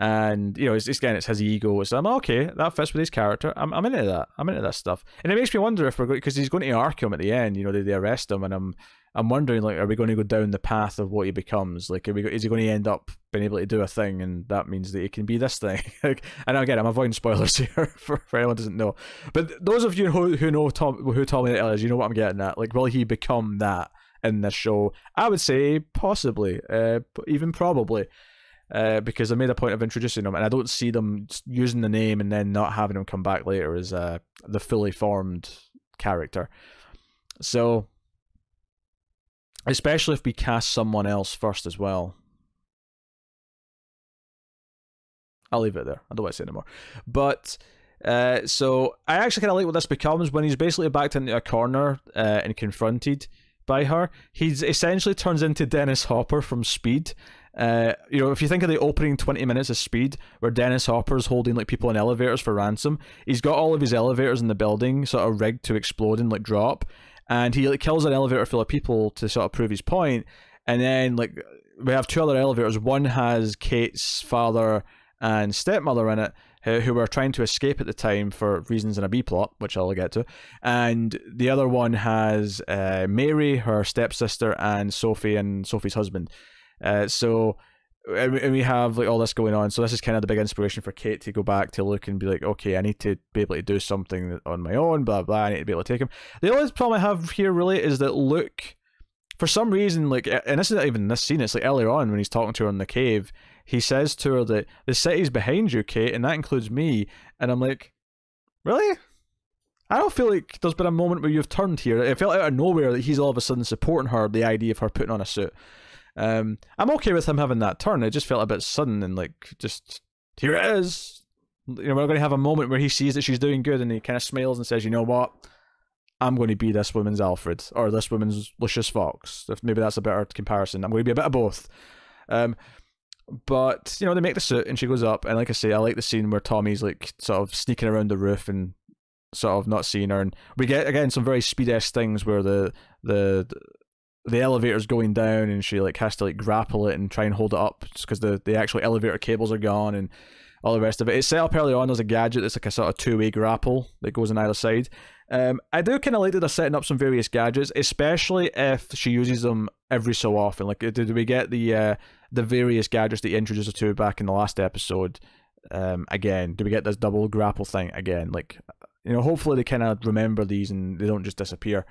And, you know, it's, again, it's his ego. So I'm okay, that fits with his character. I'm, I'm into that. I'm into that stuff. And it makes me wonder if we're going, because he's going to Arkham at the end, you know, they, they arrest him. And I'm, I'm wondering, like, are we going to go down the path of what he becomes? Like, we, is he going to end up being able to do a thing, and that means that he can be this thing? <laughs> and again, I'm avoiding spoilers <laughs> here for, for anyone doesn't know. But those of you who, who know Tom, who Tommy is, you know what I'm getting at. Like, will he become that in this show? I would say possibly, uh, even probably. Uh, because I made a point of introducing them, and I don't see them using the name and then not having him come back later as uh, the fully formed character. So Especially if we cast someone else first as well. I'll leave it there. I don't want to say anymore. But uh, so I actually kind of like what this becomes when he's basically backed into a corner uh, and confronted by her. He's essentially turns into Dennis Hopper from Speed. Uh, you know, if you think of the opening 20 minutes of Speed, where Dennis Hopper's holding like people in elevators for ransom, he's got all of his elevators in the building sort of rigged to explode and like drop and he like kills an elevator full of people to sort of prove his point and then like we have two other elevators. One has Kate's father and stepmother in it, who, were trying to escape at the time for reasons in a B plot, which I'll get to. And the other one has uh, Mary, her stepsister, and Sophie and Sophie's husband. Uh, so and we have like all this going on. So this is kind of the big inspiration for Kate to go back to look and be like, okay, I need to be able to do something on my own. Blah blah. I need to be able to take him. The only problem I have here really is that Luke, for some reason, like, and this is not even this scene. It's like earlier on when he's talking to her in the cave. He says to her that the city's behind you, Kate, and that includes me. And I'm like, really? I don't feel like there's been a moment where you've turned here. It felt out of nowhere that he's all of a sudden supporting her, the idea of her putting on a suit. Um, I'm okay with him having that turn. It just felt a bit sudden and like just here it is. You know, we're going to have a moment where he sees that she's doing good and he kind of smiles and says, "You know what? I'm going to be this woman's Alfred or this woman's Lucius Fox. If maybe that's a better comparison. I'm going to be a bit of both." Um, but you know, they make the suit and she goes up, and like I say, I like the scene where Tommy's like sort of sneaking around the roof and sort of not seeing her, and we get again some very speed things where the the the elevator's going down and she like has to like grapple it and try and hold it up because the, the actual elevator cables are gone and all the rest of it. It's set up early on as a gadget that's like a sort of two way grapple that goes on either side. Um, I do kind of like that they're setting up some various gadgets, especially if she uses them every so often. Like, did we get the uh, the various gadgets that he introduced us to back in the last episode? Um, again, do we get this double grapple thing again? Like, you know, hopefully they kind of remember these and they don't just disappear.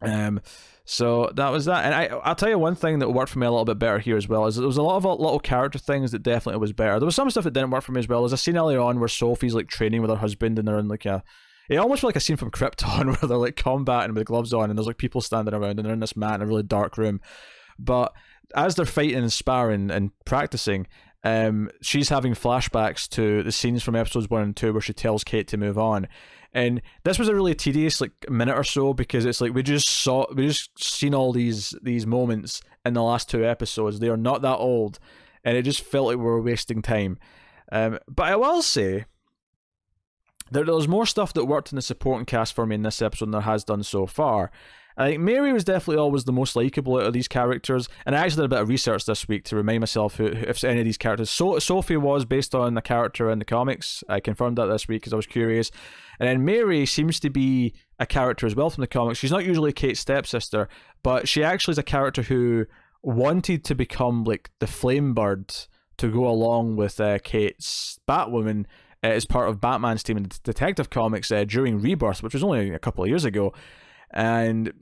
Um, so that was that, and I I'll tell you one thing that worked for me a little bit better here as well is there was a lot of little character things that definitely was better. There was some stuff that didn't work for me as well. There's a scene earlier on where Sophie's like training with her husband and they're in like a it almost felt like a scene from Krypton <laughs> where they're like combating with gloves on and there's like people standing around and they're in this mat in a really dark room. But as they're fighting and sparring and practicing, um, she's having flashbacks to the scenes from episodes one and two where she tells Kate to move on. And this was a really tedious like minute or so because it's like we just saw we just seen all these these moments in the last two episodes. They are not that old, and it just felt like we were wasting time. Um, but I will say that there was more stuff that worked in the supporting cast for me in this episode than there has done so far. I think Mary was definitely always the most likable out of these characters, and I actually did a bit of research this week to remind myself who, if any of these characters. So Sophie was based on the character in the comics. I confirmed that this week because I was curious, and then Mary seems to be a character as well from the comics. She's not usually Kate's stepsister, but she actually is a character who wanted to become like the Flame Bird to go along with uh, Kate's Batwoman uh, as part of Batman's team in the Detective Comics uh, during Rebirth, which was only a couple of years ago and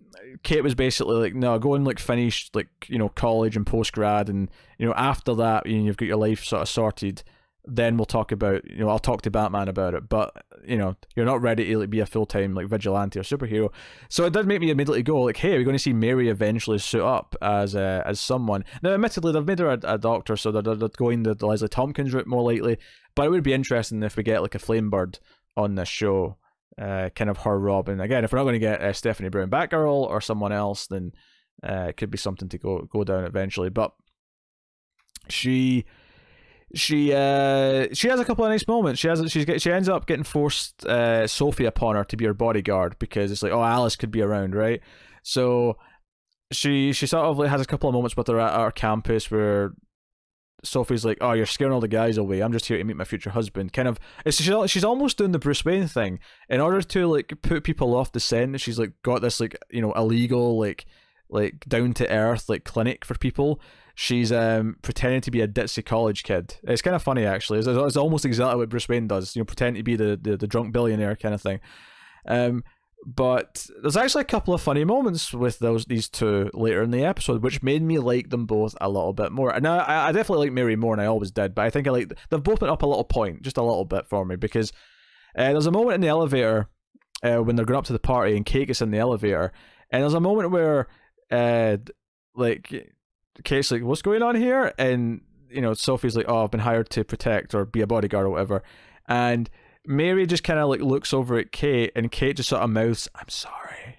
Kate was basically like, "No, go and like finish like you know college and post grad, and you know after that, you know, you've got your life sort of sorted. Then we'll talk about you know I'll talk to Batman about it. But you know you're not ready to like be a full time like vigilante or superhero. So it did make me immediately go like, hey, we're we going to see Mary eventually suit up as uh, as someone? Now, admittedly, they've made her a, a doctor, so they're, they're going the, Leslie Thompkins route more likely. But it would be interesting if we get like a flame bird on this show uh, kind of her Robin. Again, if we're not going to get uh, Stephanie Brown Batgirl or someone else, then uh, it could be something to go go down eventually. But she she uh she has a couple of nice moments. She has she's get, she ends up getting forced uh Sophie upon her to be her bodyguard because it's like oh Alice could be around right. So she she sort of has a couple of moments with her at our campus where Sophie's like, "Oh, you're scaring all the guys away. I'm just here to meet my future husband." Kind of, it's she's she's almost doing the Bruce Wayne thing in order to like put people off the scent. She's like got this like you know illegal like like down to earth like clinic for people. She's um pretending to be a ditzy college kid. It's kind of funny actually. It's, it's almost exactly what Bruce Wayne does. You know, pretend to be the the, the drunk billionaire kind of thing. Um, but there's actually a couple of funny moments with those these two later in the episode, which made me like them both a little bit more. And I, I definitely like Mary more, and I always did. But I think I like they've both been up a little point, just a little bit for me, because uh, there's a moment in the elevator uh, when they're going up to the party, and Kate gets in the elevator, and there's a moment where, uh, like, Kate's like, "What's going on here?" and you know, Sophie's like, "Oh, I've been hired to protect or be a bodyguard or whatever," and Mary just kind of like looks over at Kate, and Kate just sort of mouths, "I'm sorry,"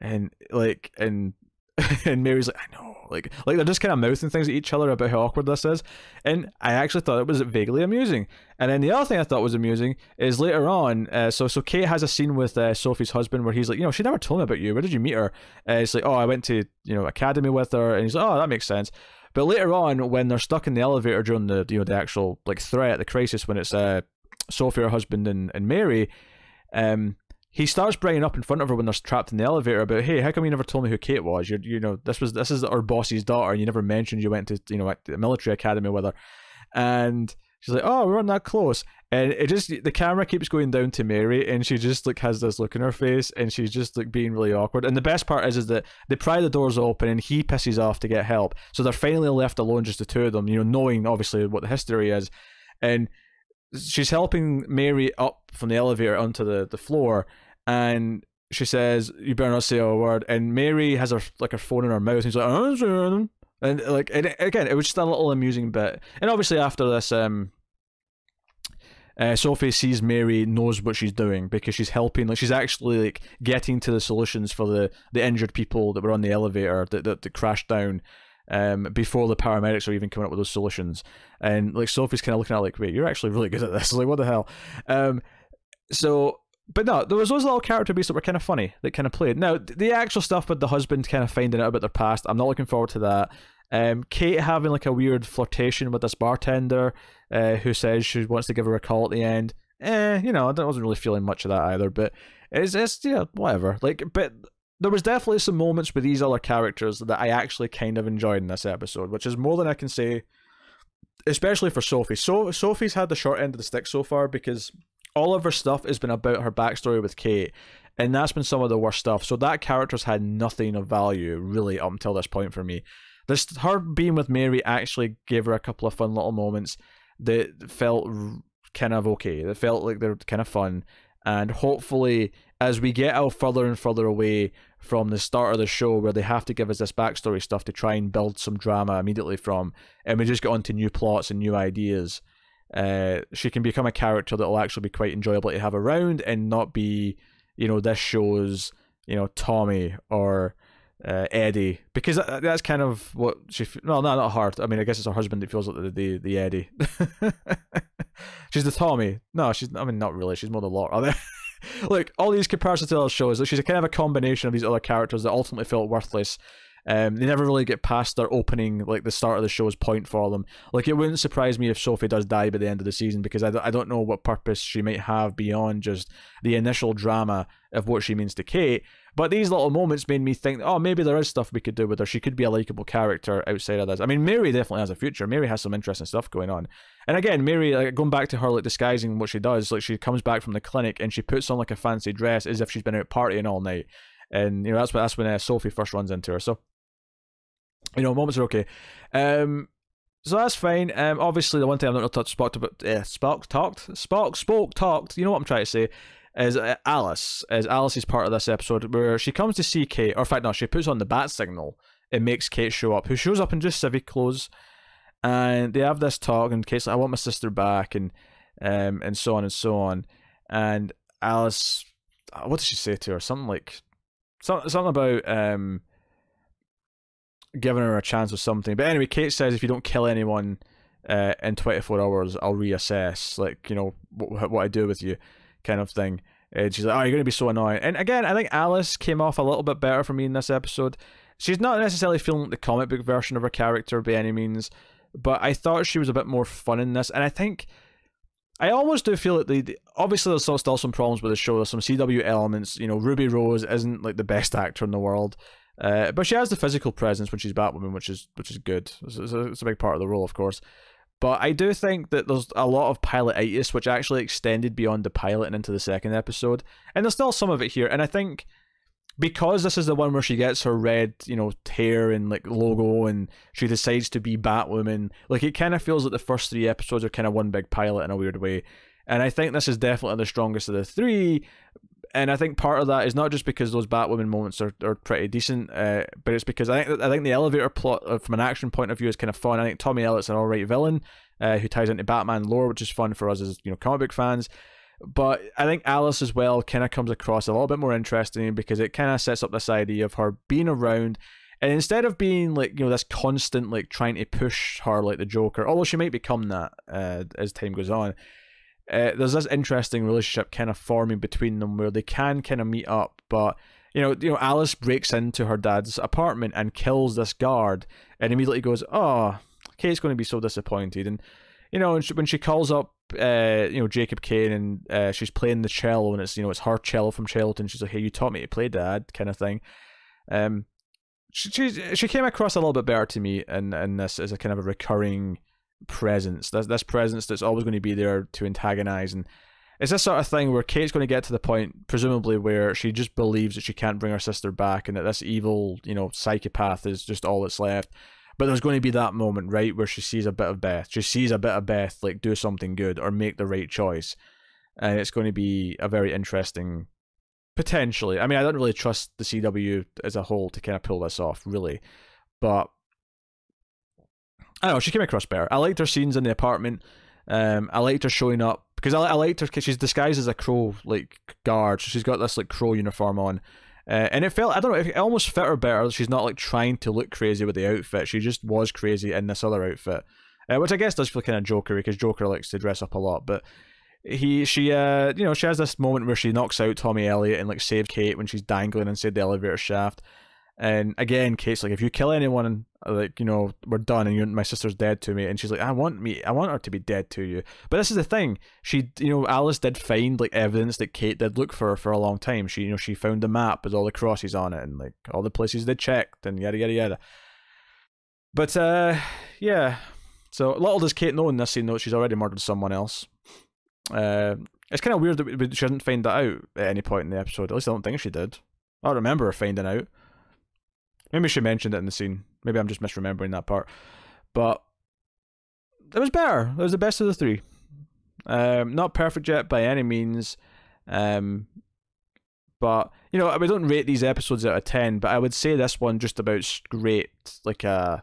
and like, and <laughs> and Mary's like, "I know," Like, like they're just kind of mouthing things at each other about how awkward this is, and I actually thought it was vaguely amusing. And then the other thing I thought was amusing is later on. Uh, so, so Kate has a scene with uh, Sophie's husband where he's like, you know, she never told me about you. Where did you meet her? Uh, it's like, oh, I went to you know academy with her, and he's like, oh, that makes sense. But later on, when they're stuck in the elevator during the you know the actual like threat, the crisis, when it's uh, Sophie, her husband, and, and Mary, um, he starts bringing up in front of her when they're trapped in the elevator about, hey, how come you never told me who Kate was? You you know this was this is our boss's daughter, and you never mentioned you went to you know the military academy with her, and she's like, oh, we weren't that close, and it just the camera keeps going down to Mary, and she just like has this look in her face, and she's just like being really awkward. And the best part is is that they pry the doors open, and he pisses off to get help, so they're finally left alone, just the two of them, you know, knowing obviously what the history is, and she's helping Mary up from the elevator onto the the floor and she says, "You better not say a word." And Mary has her like her phone in her mouth. And he's like, "I'm and like and again, it was just a little amusing bit. And obviously, after this, um, uh, Sophie sees Mary knows what she's doing because she's helping. Like she's actually like getting to the solutions for the the injured people that were on the elevator that that, that crashed down. Um, before the paramedics are even coming up with those solutions, and like Sophie's kind of looking at like, wait, you're actually really good at this. <laughs> Like, what the hell? Um, so but no, there was those little character beats that were kind of funny that kind of played. Now, the actual stuff with the husband kind of finding out about their past, I'm not looking forward to that. Um, Kate having like a weird flirtation with this bartender uh, who says she wants to give her a call at the end. Eh, you know, I wasn't really feeling much of that either, but it's, it's yeah, whatever. Like, but there was definitely some moments with these other characters that I actually kind of enjoyed in this episode, which is more than I can say, especially for Sophie. So Sophie's had the short end of the stick so far because all of her stuff has been about her backstory with Kate, and that's been some of the worst stuff. So that character's had nothing of value really up until this point for me. This her being with Mary actually gave her a couple of fun little moments that felt kind of okay. That felt like they're kind of fun, and hopefully, as we get out further and further away from the start of the show, where they have to give us this backstory stuff to try and build some drama immediately from, and we just get onto new plots and new ideas uh, she can become a character that will actually be quite enjoyable to have around and not be, you know, this show's, you know, Tommy or uh, Eddie because that's kind of what she. Well, no, not her. I mean, I guess it's her husband that feels like the the, the Eddie. <laughs> she's the Tommy. No, she's. I mean, not really. She's more the Laura. <laughs> <laughs> like all these comparisons to other shows, like she's a kind of a combination of these other characters that ultimately felt worthless um, they never really get past their opening, like the start of the show's point for them. Like, it wouldn't surprise me if Sophie does die by the end of the season because I, I don't know what purpose she might have beyond just the initial drama of what she means to Kate. But these little moments made me think, oh, maybe there is stuff we could do with her. She could be a likable character outside of this. I mean, Mary definitely has a future. Mary has some interesting stuff going on. And again, Mary, like, going back to her, like disguising what she does, like she comes back from the clinic and she puts on like a fancy dress as if she's been out partying all night. And you know that's what that's when uh, Sophie first runs into her. So you know, moments are okay. Um, so that's fine. Um, obviously, the one thing I've not touched spoke about, uh, spoke talked, spoke, spoke, talked. You know what I'm trying to say? Is uh, Alice? Is Alice is part of this episode where she comes to see Kate, or in fact, no, she puts on the bat signal. It makes Kate show up, who shows up in just civic clothes, and they have this talk. And Kate's like, "I want my sister back," and um, and so on and so on. And Alice, uh, what does she say to her? Something like, something, something about um giving her a chance or something. But anyway, Kate says if you don't kill anyone uh, in 24 hours, I'll reassess, like, you know, what, what I do with you, kind of thing. And she's like, oh, you're going to be so annoying. And again, I think Alice came off a little bit better for me in this episode. She's not necessarily feeling like the comic book version of her character by any means, but I thought she was a bit more fun in this. And I think I almost do feel like the obviously there's still, still some problems with the show. There's some CW elements. You know, Ruby Rose isn't like the best actor in the world. Uh, but she has the physical presence when she's Batwoman, which is which is good. It's, it's, a, it's, a, big part of the role, of course. But I do think that there's a lot of pilotitis, which actually extended beyond the pilot and into the second episode, and there's still some of it here. And I think because this is the one where she gets her red, you know, hair and like logo, and she decides to be Batwoman, like it kind of feels like the first three episodes are kind of one big pilot in a weird way. And I think this is definitely the strongest of the three, and I think part of that is not just because those Batwoman moments are, are pretty decent, uh, but it's because I think I think the elevator plot uh, from an action point of view is kind of fun. I think Tommy Elliot's an alright villain uh, who ties into Batman lore, which is fun for us as you know comic book fans. But I think Alice as well kind of comes across a little bit more interesting because it kind of sets up this idea of her being around And instead of being like you know this constant like trying to push her like the Joker, although she might become that uh, as time goes on, uh, there's this interesting relationship kind of forming between them where they can kind of meet up, but you know, you know, Alice breaks into her dad's apartment and kills this guard, and immediately goes, "Oh, Kate's going to be so disappointed." And you know, and when she calls up, uh, you know, Jacob Kane, and uh, she's playing the cello, and it's you know, it's her cello from Chilton. She's like, "Hey, you taught me to play, Dad," kind of thing. Um, she she, she came across a little bit better to me, and and this is a kind of a recurring presence. This this presence that's always going to be there to antagonize and it's this sort of thing where Kate's going to get to the point, presumably, where she just believes that she can't bring her sister back and that this evil, you know, psychopath is just all that's left. But there's going to be that moment, right, where she sees a bit of Beth. She sees a bit of Beth, like, do something good or make the right choice. And it's going to be a very interesting, potentially. I mean, I don't really trust the CW as a whole to kind of pull this off, really. But, I don't know, she came across better. I liked her scenes in the apartment. Um, I liked her showing up because I, I liked her because she's disguised as a crow like guard. So she's got this like crow uniform on. Uh, and it felt I don't know it almost fit her better. She's not like trying to look crazy with the outfit. She just was crazy in this other outfit, uh, which I guess does feel kind of Joker because Joker likes to dress up a lot. But he she uh you know she has this moment where she knocks out Tommy Elliot and like saves Kate when she's dangling inside the elevator shaft. And again, Kate's like, if you kill anyone, like you know, we're done, and my sister's dead to me. And she's like, I want me, I want her to be dead to you. But this is the thing. She, you know, Alice did find like evidence that Kate did look for for a long time. She, you know, she found the map with all the crosses on it and like all the places they checked and yada yada yada. But uh, yeah. So little does Kate know in this scene though she's already murdered someone else. Uh, it's kind of weird that she didn't find that out at any point in the episode. At least I don't think she did. I remember her finding out. Maybe she mentioned it in the scene. Maybe I'm just misremembering that part. But it was better. It was the best of the three. Um, not perfect yet by any means. Um, but you know, we don't rate these episodes out of ten, but I would say this one just about scraped like a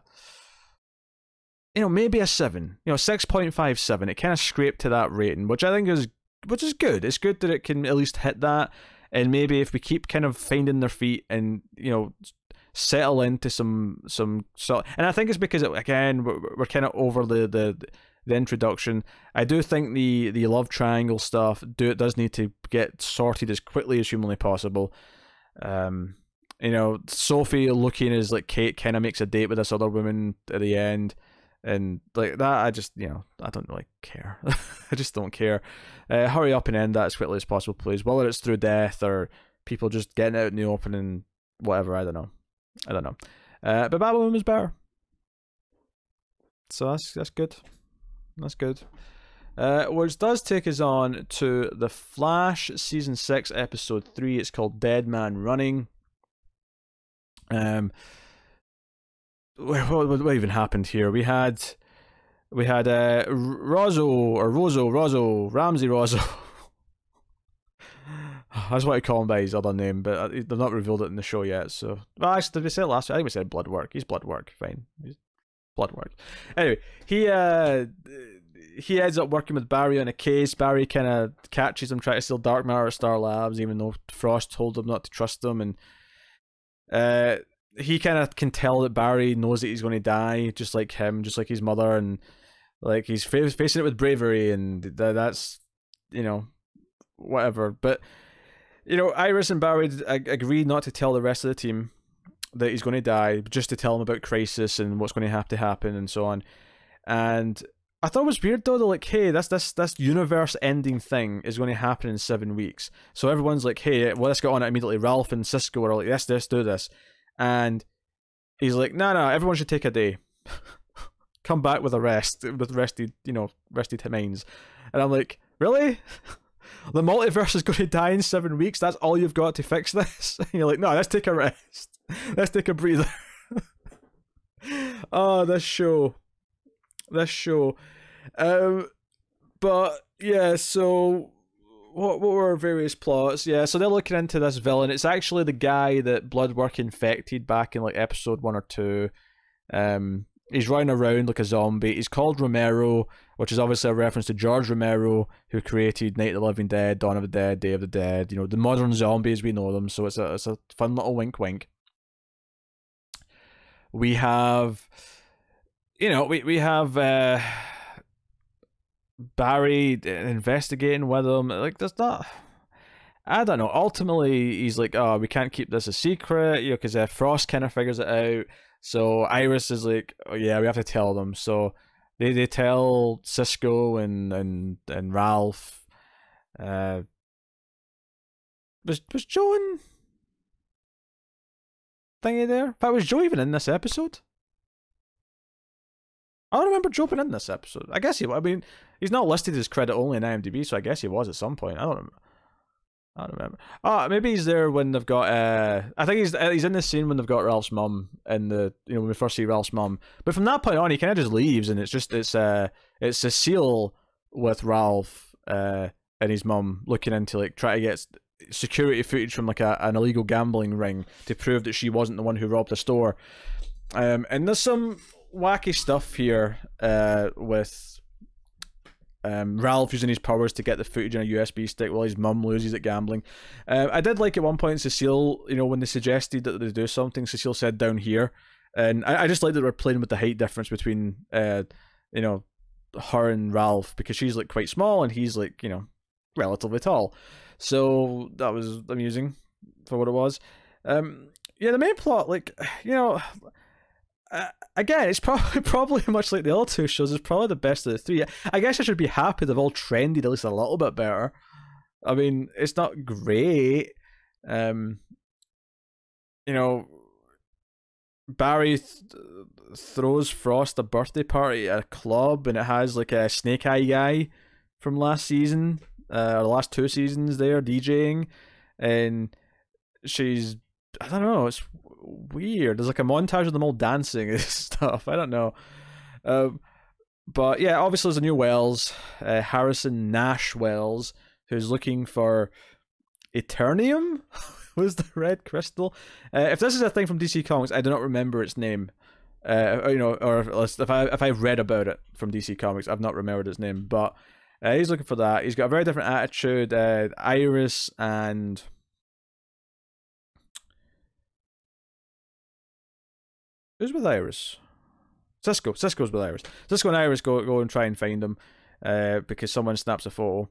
you know, maybe a seven. You know, six point five seven. It kind of scraped to that rating, which I think is which is good. It's good that it can at least hit that. And maybe if we keep kind of finding their feet and you know settle into some some sort. And I think it's because it, again we're, we're kind of over the, the the introduction. I do think the the love triangle stuff do it does need to get sorted as quickly as humanly possible. Um, you know, Sophie looking as like Kate kind of makes a date with this other woman at the end, and like that, I just you know I don't really care. <laughs> I just don't care. Uh, hurry up and end that as quickly as possible, please. Whether it's through death or people just getting out in the open and whatever, I don't know. I don't know. Uh, but Batwoman was better. So that's that's good. That's good. Uh, which does take us on to the Flash season six episode three. It's called Dead Man Running. Um, what, what, what even happened here? We had we had uh Rosso or Rosso Rosso Ramsey Rosso <laughs> I just want to call him by his other name, but uh, they've not revealed it in the show yet. So, well, actually, did we say last week? I think we said Bloodwork. He's Bloodwork. Fine. He's Bloodwork. Anyway, he uh he ends up working with Barry on a case. Barry kind of catches him trying to steal dark matter at Star Labs, even though Frost told him not to trust him. And uh, he kind of can tell that Barry knows that he's going to die, just like him, just like his mother, and like he's facing it with bravery, and th- that's you know whatever. But you know, Iris and Barry agree not to tell the rest of the team that he's going to die, just to tell them about Crisis and what's going to have to happen and so on. And I thought it was weird though. They're like, "Hey, this this this universe-ending thing is going to happen in seven weeks." So everyone's like, "Hey, well, let's get on it immediately." Ralph and Cisco are like, "Yes, let's do this," and he's like, "No, no, everyone should take a day." <laughs> Come back with a rest, with rested, you know, rested minds. And I'm like, really? <laughs> the multiverse is going <laughs> to die in seven weeks. That's all you've got to fix this. And <laughs> you're like, no, let's take a rest. <laughs> Let's take a breather. oh, this show, this show. Um, but yeah, so what what were various plots? Yeah, so they're looking into this villain. It's actually the guy that Bloodwork infected back in like episode one or two. Um, he's running around like a zombie. He's called Romero, which is obviously a reference to George Romero, who created Night of the Living Dead, Dawn of the Dead, Day of the Dead. You know the modern zombies we know them. So it's a it's a fun little wink wink. we have, you know, we we have uh, Barry investigating with him. Like, there's not. I don't know. Ultimately, he's like, "Oh, we can't keep this a secret," you know, because uh, Frost kind of figures it out. So Iris is like, "Oh yeah, we have to tell them." So they they tell Cisco and and and Ralph. Uh, was was Joe in thingy there? But was Joe even in this episode? I don't remember Joe being in this episode. I guess he. I mean, he's not listed as credit only in IMDb, so I guess he was at some point. I don't remember. I don't remember. Oh, maybe he's there when they've got. Uh, I think he's uh, he's in the scene when they've got Ralph's mum in the you know when we first see Ralph's mum. But from that point on, he kind of just leaves, and it's just it's uh it's Cecile with Ralph uh and his mum looking into like try to get security footage from like a, an illegal gambling ring to prove that she wasn't the one who robbed the store. Um, and there's some wacky stuff here uh, with um, Ralph using his powers to get the footage on a USB stick while his mum loses at gambling. Uh, I did like at one point Cecile, you know, when they suggested that they do something, Cecile said down here. And I, I just like that we're playing with the height difference between, uh, you know, her and Ralph because she's like quite small and he's like, you know, relatively tall. So that was amusing for what it was. Um, yeah, the main plot, like, <sighs> you know, uh, again, it's probably <laughs> probably much like the other two shows. It's probably the best of the three. I guess I should be happy they've all trended at least a little bit better. I mean, it's not great. Um, you know, Barry th- throws Frost a birthday party at a club, and it has like a Snake Eye guy from last season, uh, or the last two seasons there DJing, and she's I don't know, it's weird. There's like a montage of them all dancing and <laughs> stuff. I don't know. Um, but yeah, obviously there's a new Wells, uh, Harrison Nash Wells, who's looking for Eternium. <laughs> was the red crystal? Uh, if this is a thing from DC Comics, I do not remember its name. Uh, you know, or if, if I if I read about it from DC Comics, I've not remembered its name. But uh, he's looking for that. He's got a very different attitude. Uh, Iris and Who's with Iris? Cisco. Cisco's with Iris. Cisco and Iris go go and try and find him uh, because someone snaps a photo.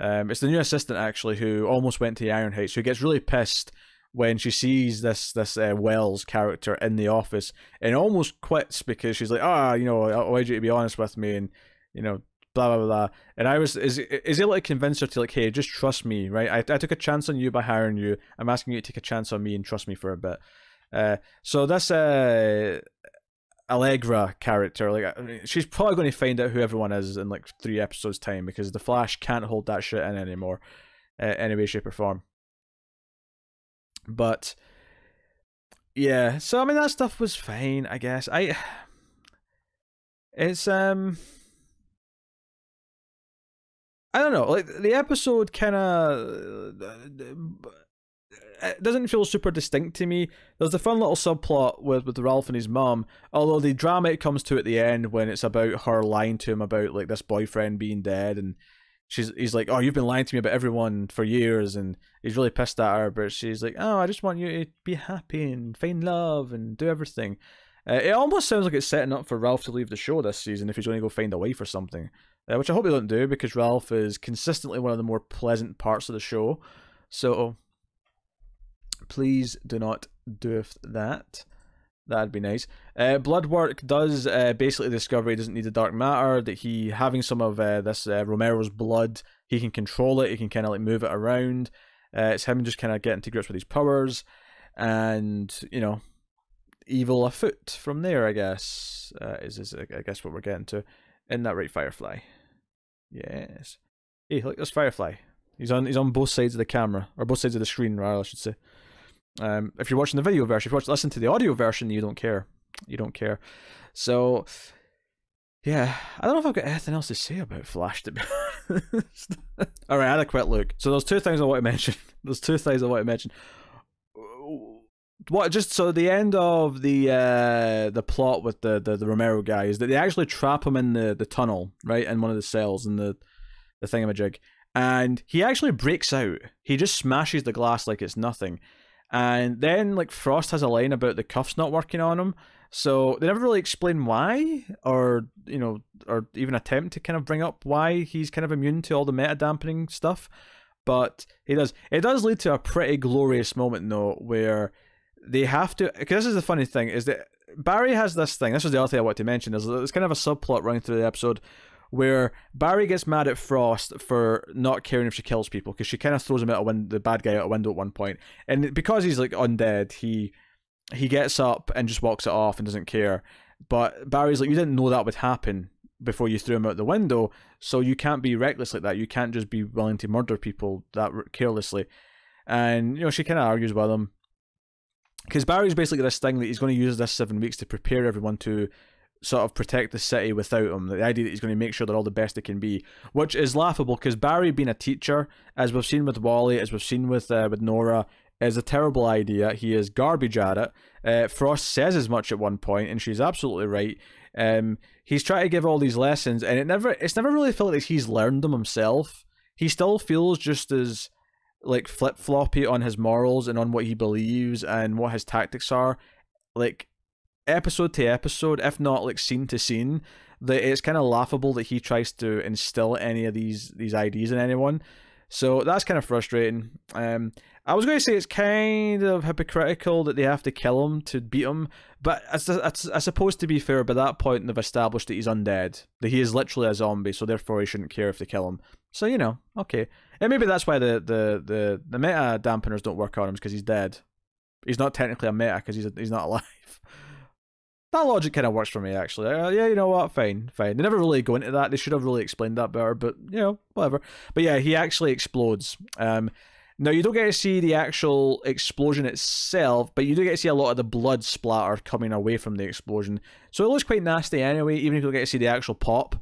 Um, it's the new assistant actually who almost went to the Iron Heights, who gets really pissed when she sees this this uh, Wells character in the office and almost quits because she's like, ah, you know, I wanted you to be honest with me and you know, blah blah blah. And I was is is able to convince her to like, hey, just trust me, right? I I took a chance on you by hiring you. I'm asking you to take a chance on me and trust me for a bit. Uh, so this uh, Allegra character, like she's probably going to find out who everyone is in like three episodes time because the Flash can't hold that shit in anymore, uh, any way, shape, or form. But yeah, so I mean that stuff was fine, I guess. I it's um. I don't know, like the episode kind of it doesn't feel super distinct to me. There's a fun little subplot with with Ralph and his mom, although the drama it comes to at the end when it's about her lying to him about like this boyfriend being dead, and she's he's like, "Oh, you've been lying to me about everyone for years," and he's really pissed at her, but she's like, "Oh, I just want you to be happy and find love and do everything." Uh, it almost sounds like it's setting up for Ralph to leave the show this season if he's going to go find a wife or something, uh, which I hope he don't do because Ralph is consistently one of the more pleasant parts of the show. So please do not do that. That'd be nice. Uh, Bloodwork does uh, basically discover he doesn't need the dark matter. That he having some of uh, this uh, Romero's blood, he can control it. He can kind of like move it around. Uh, it's him just kind of getting to grips with his powers, and you know, evil afoot from there. I guess uh, is is I guess what we're getting to. In that right, Firefly. Yes. Hey, look, there's Firefly. He's on he's on both sides of the camera or both sides of the screen, rather I should say. Um, if you're watching the video version, if you watch, listen to the audio version, you don't care. You don't care. So, yeah, I don't know if I've got anything else to say about Flash. To be <laughs> honest. All right, I had a quick look. So there's two things I want to <laughs> mention. There's two things I want to mention. What just so the end of the uh the plot with the, the the Romero guy is that they actually trap him in the the tunnel right in one of the cells in the the thingamajig, and he actually breaks out. He just smashes the glass like it's nothing And then like Frost has a line about the cuffs not working on him. So they never really explain why, or you know, or even attempt to kind of bring up why he's kind of immune to all the meta dampening stuff. But he does. It does lead to a pretty glorious moment though, where they have to. Because this is the funny thing is that Barry has this thing. This was the other thing I wanted to mention. Is there's kind of a subplot running through the episode where Barry gets mad at Frost for not caring if she kills people because she kind of throws him out a window, the bad guy out a window at one point, and because he's like undead, he he gets up and just walks it off and doesn't care. But Barry's like, you didn't know that would happen before you threw him out the window, so you can't be reckless like that. You can't just be willing to murder people that carelessly. And you know, she kind of argues with him because Barry's basically this thing that he's going to use this seven weeks to prepare everyone to sort of protect the city without him. The idea that he's going to make sure they're all the best they can be, which is laughable because Barry being a teacher, as we've seen with Wally, as we've seen with uh, with Nora, is a terrible idea. He is garbage at it. Uh, Frost says as much at one point, and she's absolutely right. Um, he's trying to give all these lessons, and it never it's never really felt like he's learned them himself. He still feels just as like flip floppy on his morals and on what he believes and what his tactics are. Like episode to episode, if not like scene to scene, that it's kind of laughable that he tries to instill any of these these ideas in anyone. So that's kind of frustrating. Um, I was going to say it's kind of hypocritical that they have to kill him to beat him, but I, I, I suppose to be fair, by that point they've established that he's undead, that he is literally a zombie, so therefore he shouldn't care if they kill him. So you know, okay, and maybe that's why the the the, the meta dampeners don't work on him because he's dead. He's not technically a meta because he's a, he's not alive. <laughs> that logic kind of works for me actually. Uh, yeah, you know what? Fine, fine. They never really go into that. They should have really explained that better, but you know, whatever. But yeah, he actually explodes. Um, now you don't get to see the actual explosion itself, but you do get to see a lot of the blood splatter coming away from the explosion. So it looks quite nasty anyway, even if you don't get to see the actual pop.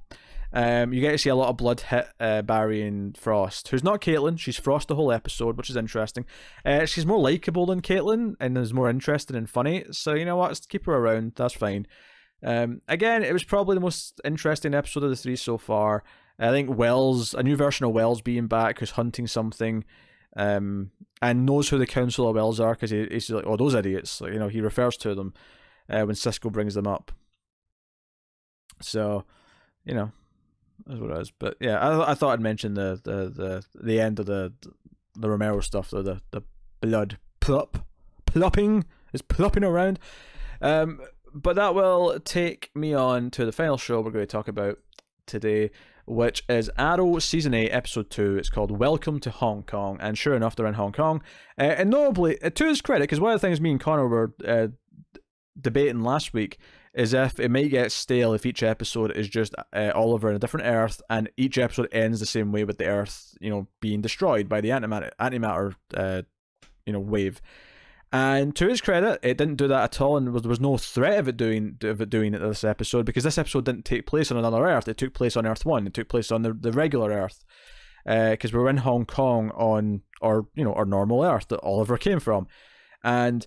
Um, you get to see a lot of blood hit uh, Barry and Frost, who's not Caitlin. She's Frost the whole episode, which is interesting. Uh, she's more likable than Caitlin and is more interesting and funny. So you know what? Let's keep her around. That's fine. Um, again, it was probably the most interesting episode of the three so far. I think Wells, a new version of Wells being back, who's hunting something, um, and knows who the Council of Wells are because he, he's like, "Oh, those idiots!" Like, you know, he refers to them uh, when Cisco brings them up. So, you know, that's what it is. But yeah, I I thought I'd mention the the the, the end of the the Romero stuff, the the, blood plop plopping is plopping around. Um, but that will take me on to the final show we're going to talk about today, which is Arrow Season 8, Episode 2. It's called Welcome to Hong Kong. And sure enough, they're in Hong Kong. Uh, and notably, uh, to his credit, because one of the things me and Connor were uh, debating last week is if it might get stale if each episode is just uh, Oliver in a different Earth, and each episode ends the same way with the Earth, you know, being destroyed by the antimatter, antimatter, uh, you know, wave. And to his credit, it didn't do that at all, and there was no threat of it doing of it doing it this episode because this episode didn't take place on another Earth. It took place on Earth One. It took place on the the regular Earth because uh, we were in Hong Kong on or you know our normal Earth that Oliver came from, and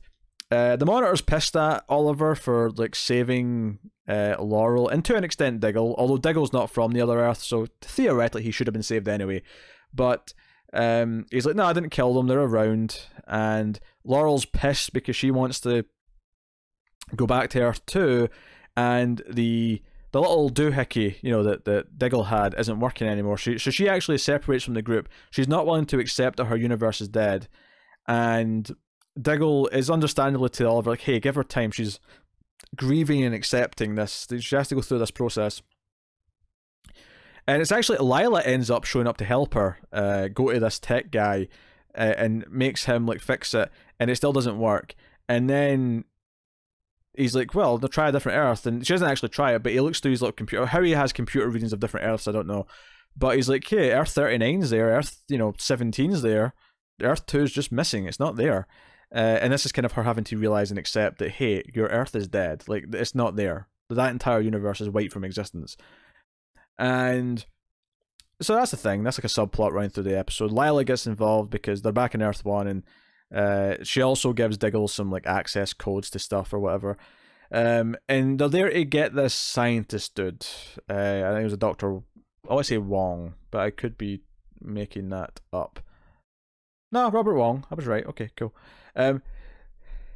uh, the monitor's pissed at Oliver for like saving uh, Laurel, and to an extent Diggle, although Diggle's not from the other Earth, so theoretically he should have been saved anyway. But um, he's like, no, I didn't kill them, they're around. And Laurel's pissed because she wants to go back to Earth too, and the the little doohickey, you know, that, that Diggle had isn't working anymore. She, so she actually separates from the group. She's not willing to accept that her universe is dead. And Diggle is understandably to Oliver like, hey, give her time. She's grieving and accepting this. She has to go through this process. And it's actually Lyla ends up showing up to help her uh, go to this tech guy uh, and makes him like fix it, and it still doesn't work. And then he's like, "Well, they'll try a different Earth," and she doesn't actually try it, but he looks through his little computer. How he has computer readings of different Earths, I don't know. But he's like, "Hey, Earth 39's there. Earth, you know, 17's there. Earth 2 is just missing. It's not there." Uh, and this is kind of her having to realize and accept that, hey, your Earth is dead. Like, it's not there. That entire universe is wiped from existence. And so that's the thing. That's like a subplot running through the episode. Lyla gets involved because they're back in Earth 1 and uh, she also gives Diggle some like access codes to stuff or whatever. Um, and they're there to get this scientist dude. Uh, I think it was a Doctor. I to say Wong, but I could be making that up. No, Robert Wong. I was right. Okay, cool. Um,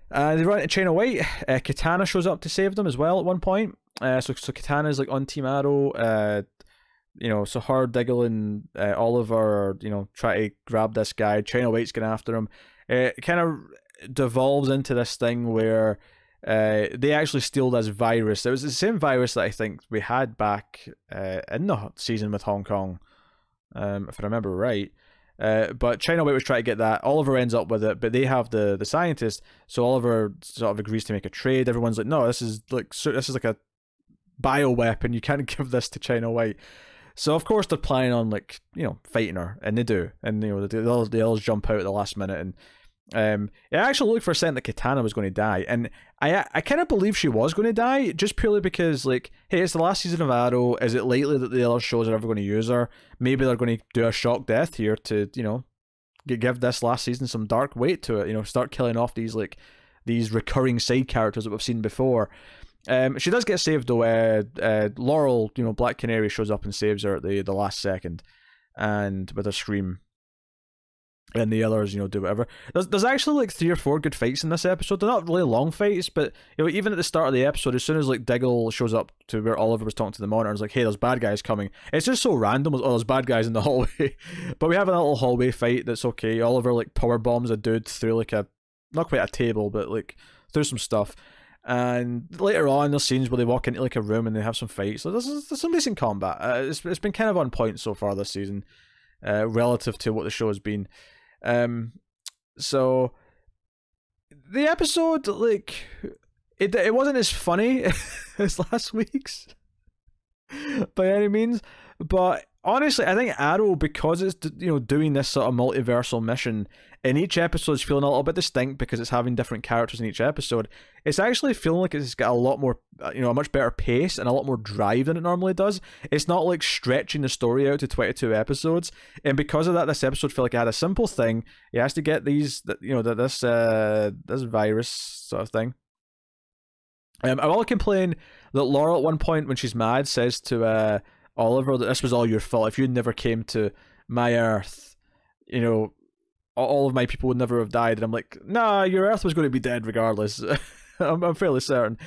and they run into China White. Uh, Katana shows up to save them as well at one point. Uh, so so Katana's like on Team Arrow. Uh, you know, so her, Diggle, and uh, Oliver, you know, try to grab this guy. China White's going after him. Uh, it kind of devolves into this thing where uh, they actually steal this virus. It was the same virus that I think we had back uh, in the season with Hong Kong, um, if I remember right. Uh, but China White was trying to get that. Oliver ends up with it, but they have the the scientist. So Oliver sort of agrees to make a trade. Everyone's like, "No, this is like so, this is like a bio weapon. You can't <laughs> give this to China White." So of course they're planning on like you know fighting her, and they do, and you know they, all, they all jump out at the last minute, and um, it actually looked for a second that Katana was going to die, and I I kind of believe she was going to die just purely because like, hey, it's the last season of Arrow. Is it likely that the other shows are ever going to use her? Maybe they're going to do a shock death here to you know give this last season some dark weight to it. You know, start killing off these like these recurring side characters that we've seen before. Um, she does get saved though. Uh, uh, Laurel, you know, Black Canary shows up and saves her at the the last second, and with a scream and the others, you know, do whatever. There's, there's actually like three or four good fights in this episode. They're not really long fights, but you know, even at the start of the episode, as soon as like Diggle shows up to where Oliver was talking to the monitor, it's like, hey, there's bad guys coming. It's just so random. Oh, there's bad guys in the <laughs> hallway. but we have a little hallway fight that's okay. Oliver like power bombs a dude through like a not quite a table, but like through some stuff. And later on, there's scenes where they walk into like a room and they have some fights. So there's, there's some decent combat. Uh, it's, it's been kind of on point so far this season, uh, relative to what the show has been. Um, so the episode, like, it it wasn't as funny <laughs> as last week's by any means, but honestly, I think Arrow because it's you know doing this sort of multiversal mission, and each episode is feeling a little bit distinct because it's having different characters in each episode. It's actually feeling like it's got a lot more, uh, you know, a much better pace and a lot more drive than it normally does. It's not like stretching the story out to twenty two episodes, and because of that, this episode felt like it had a simple thing. It has to get these, you know, this uh this virus sort of thing. Um, I will complain that Laurel at one point when she's mad says to uh Oliver, this was all your fault. If you never came to my Earth, you know, all of my people would never have died. And I'm like, nah, your Earth was going to be dead regardless. <laughs> I'm, I'm fairly certain.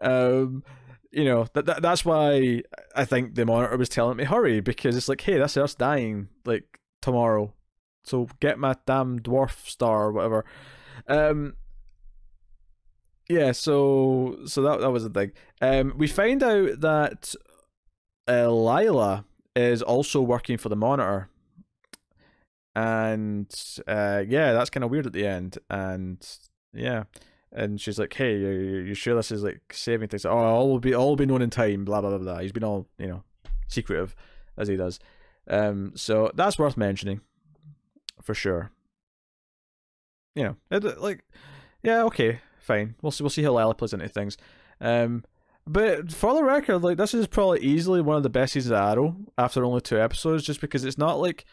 Um, you know, that, that that's why I think the monitor was telling me hurry because it's like, hey, this Earth's dying like tomorrow, so get my damn dwarf star or whatever. Um, yeah, so so that that was the thing. Um, we find out that uh, Lyla is also working for the monitor. And uh, yeah, that's kind of weird at the end. And yeah, and she's like, "Hey, you, you sure this is like saving things? Oh, all will be all will be known in time." Blah blah blah blah. He's been all you know secretive as he does. Um, so that's worth mentioning for sure. You know, it, like, yeah, okay, fine. We'll see. We'll see how Lyla plays into things. Um, but for the record, like this is probably easily one of the best seasons of Arrow after only two episodes, just because it's not like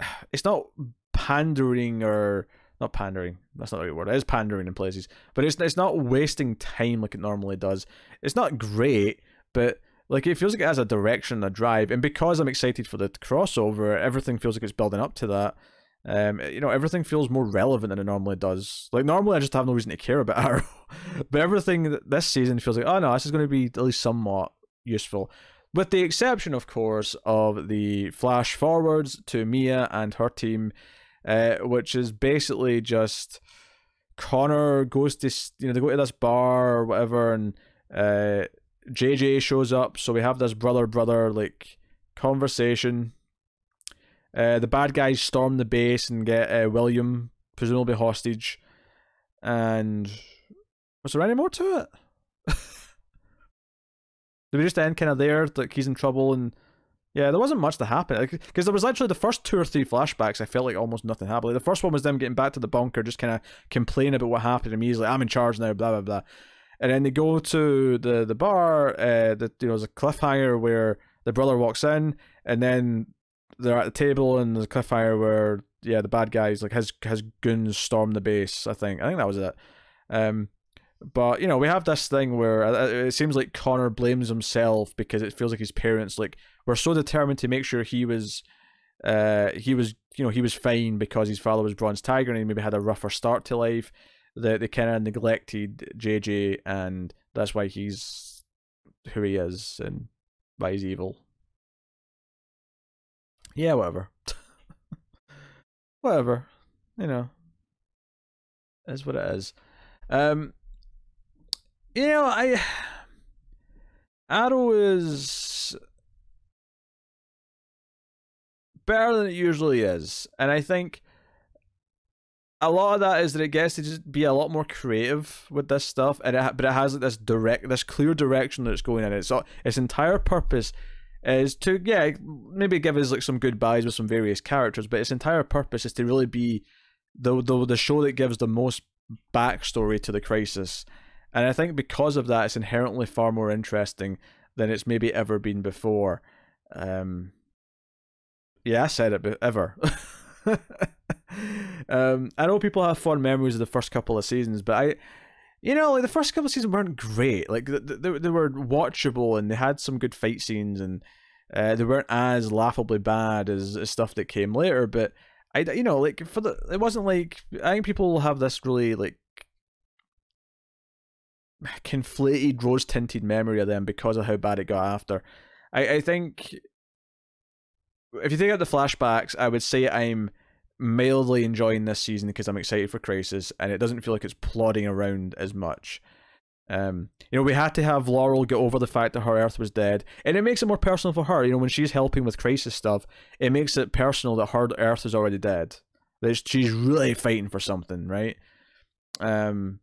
<sighs> it's not pandering or not pandering. That's not the right word. It is pandering in places, but it's it's not wasting time like it normally does. It's not great, but like it feels like it has a direction, and a drive, and because I'm excited for the crossover, everything feels like it's building up to that. Um, you know, everything feels more relevant than it normally does. Like normally, I just have no reason to care about <laughs> Arrow, but everything this season feels like, oh no, this is going to be at least somewhat useful. With the exception, of course, of the flash forwards to Mia and her team, uh, which is basically just Connor goes to you know they go to this bar or whatever, and uh, JJ shows up, so we have this brother brother like conversation uh, the bad guys storm the base and get uh, William presumably hostage. And was there any more to it? <laughs> Did we just end kind of there? Like he's in trouble and yeah, there wasn't much to happen because like, there was actually the first two or three flashbacks. I felt like almost nothing happened. Like, the first one was them getting back to the bunker, just kind of complaining about what happened. He's like, "I'm in charge now," blah blah blah. And then they go to the the bar. Uh, that you know, there's a cliffhanger where the brother walks in, and then they're at the table and a cliffhanger where yeah the bad guys like has has goons storm the base. I think I think that was it. Um, but you know we have this thing where uh, uh, it seems like Connor blames himself because it feels like his parents like were so determined to make sure he was uh, he was you know he was fine because his father was Bronze Tiger and he maybe had a rougher start to life. That they kind of neglected JJ, and that's why he's who he is and why he's evil. Yeah, whatever. whatever. You know, is what it is. Um, you know, I Arrow is better than it usually is, and I think a lot of that is that it gets to just be a lot more creative with this stuff, and it but it has like this direct, this clear direction that it's going in. It's its entire purpose is to yeah maybe give us like some goodbyes with some various characters, but its entire purpose is to really be the the the show that gives the most backstory to the crisis, and I think because of that, it's inherently far more interesting than it's maybe ever been before. Um, yeah, I said it, but ever. <laughs> um, I know people have fond memories of the first couple of seasons, but I, you know, like the first couple of seasons weren't great. Like they, they, they were watchable and they had some good fight scenes and uh, they weren't as laughably bad as, as stuff that came later. But I, you know, like for the, it wasn't like I think people have this really like conflated, rose tinted memory of them because of how bad it got after. I, I think if you take out the flashbacks, I would say I'm mildly enjoying this season because I'm excited for Crisis, and it doesn't feel like it's plodding around as much. Um, you know, we had to have Laurel get over the fact that her Earth was dead, and it makes it more personal for her. You know, when she's helping with Crisis stuff, it makes it personal that her Earth is already dead. That she's really fighting for something, right? Um.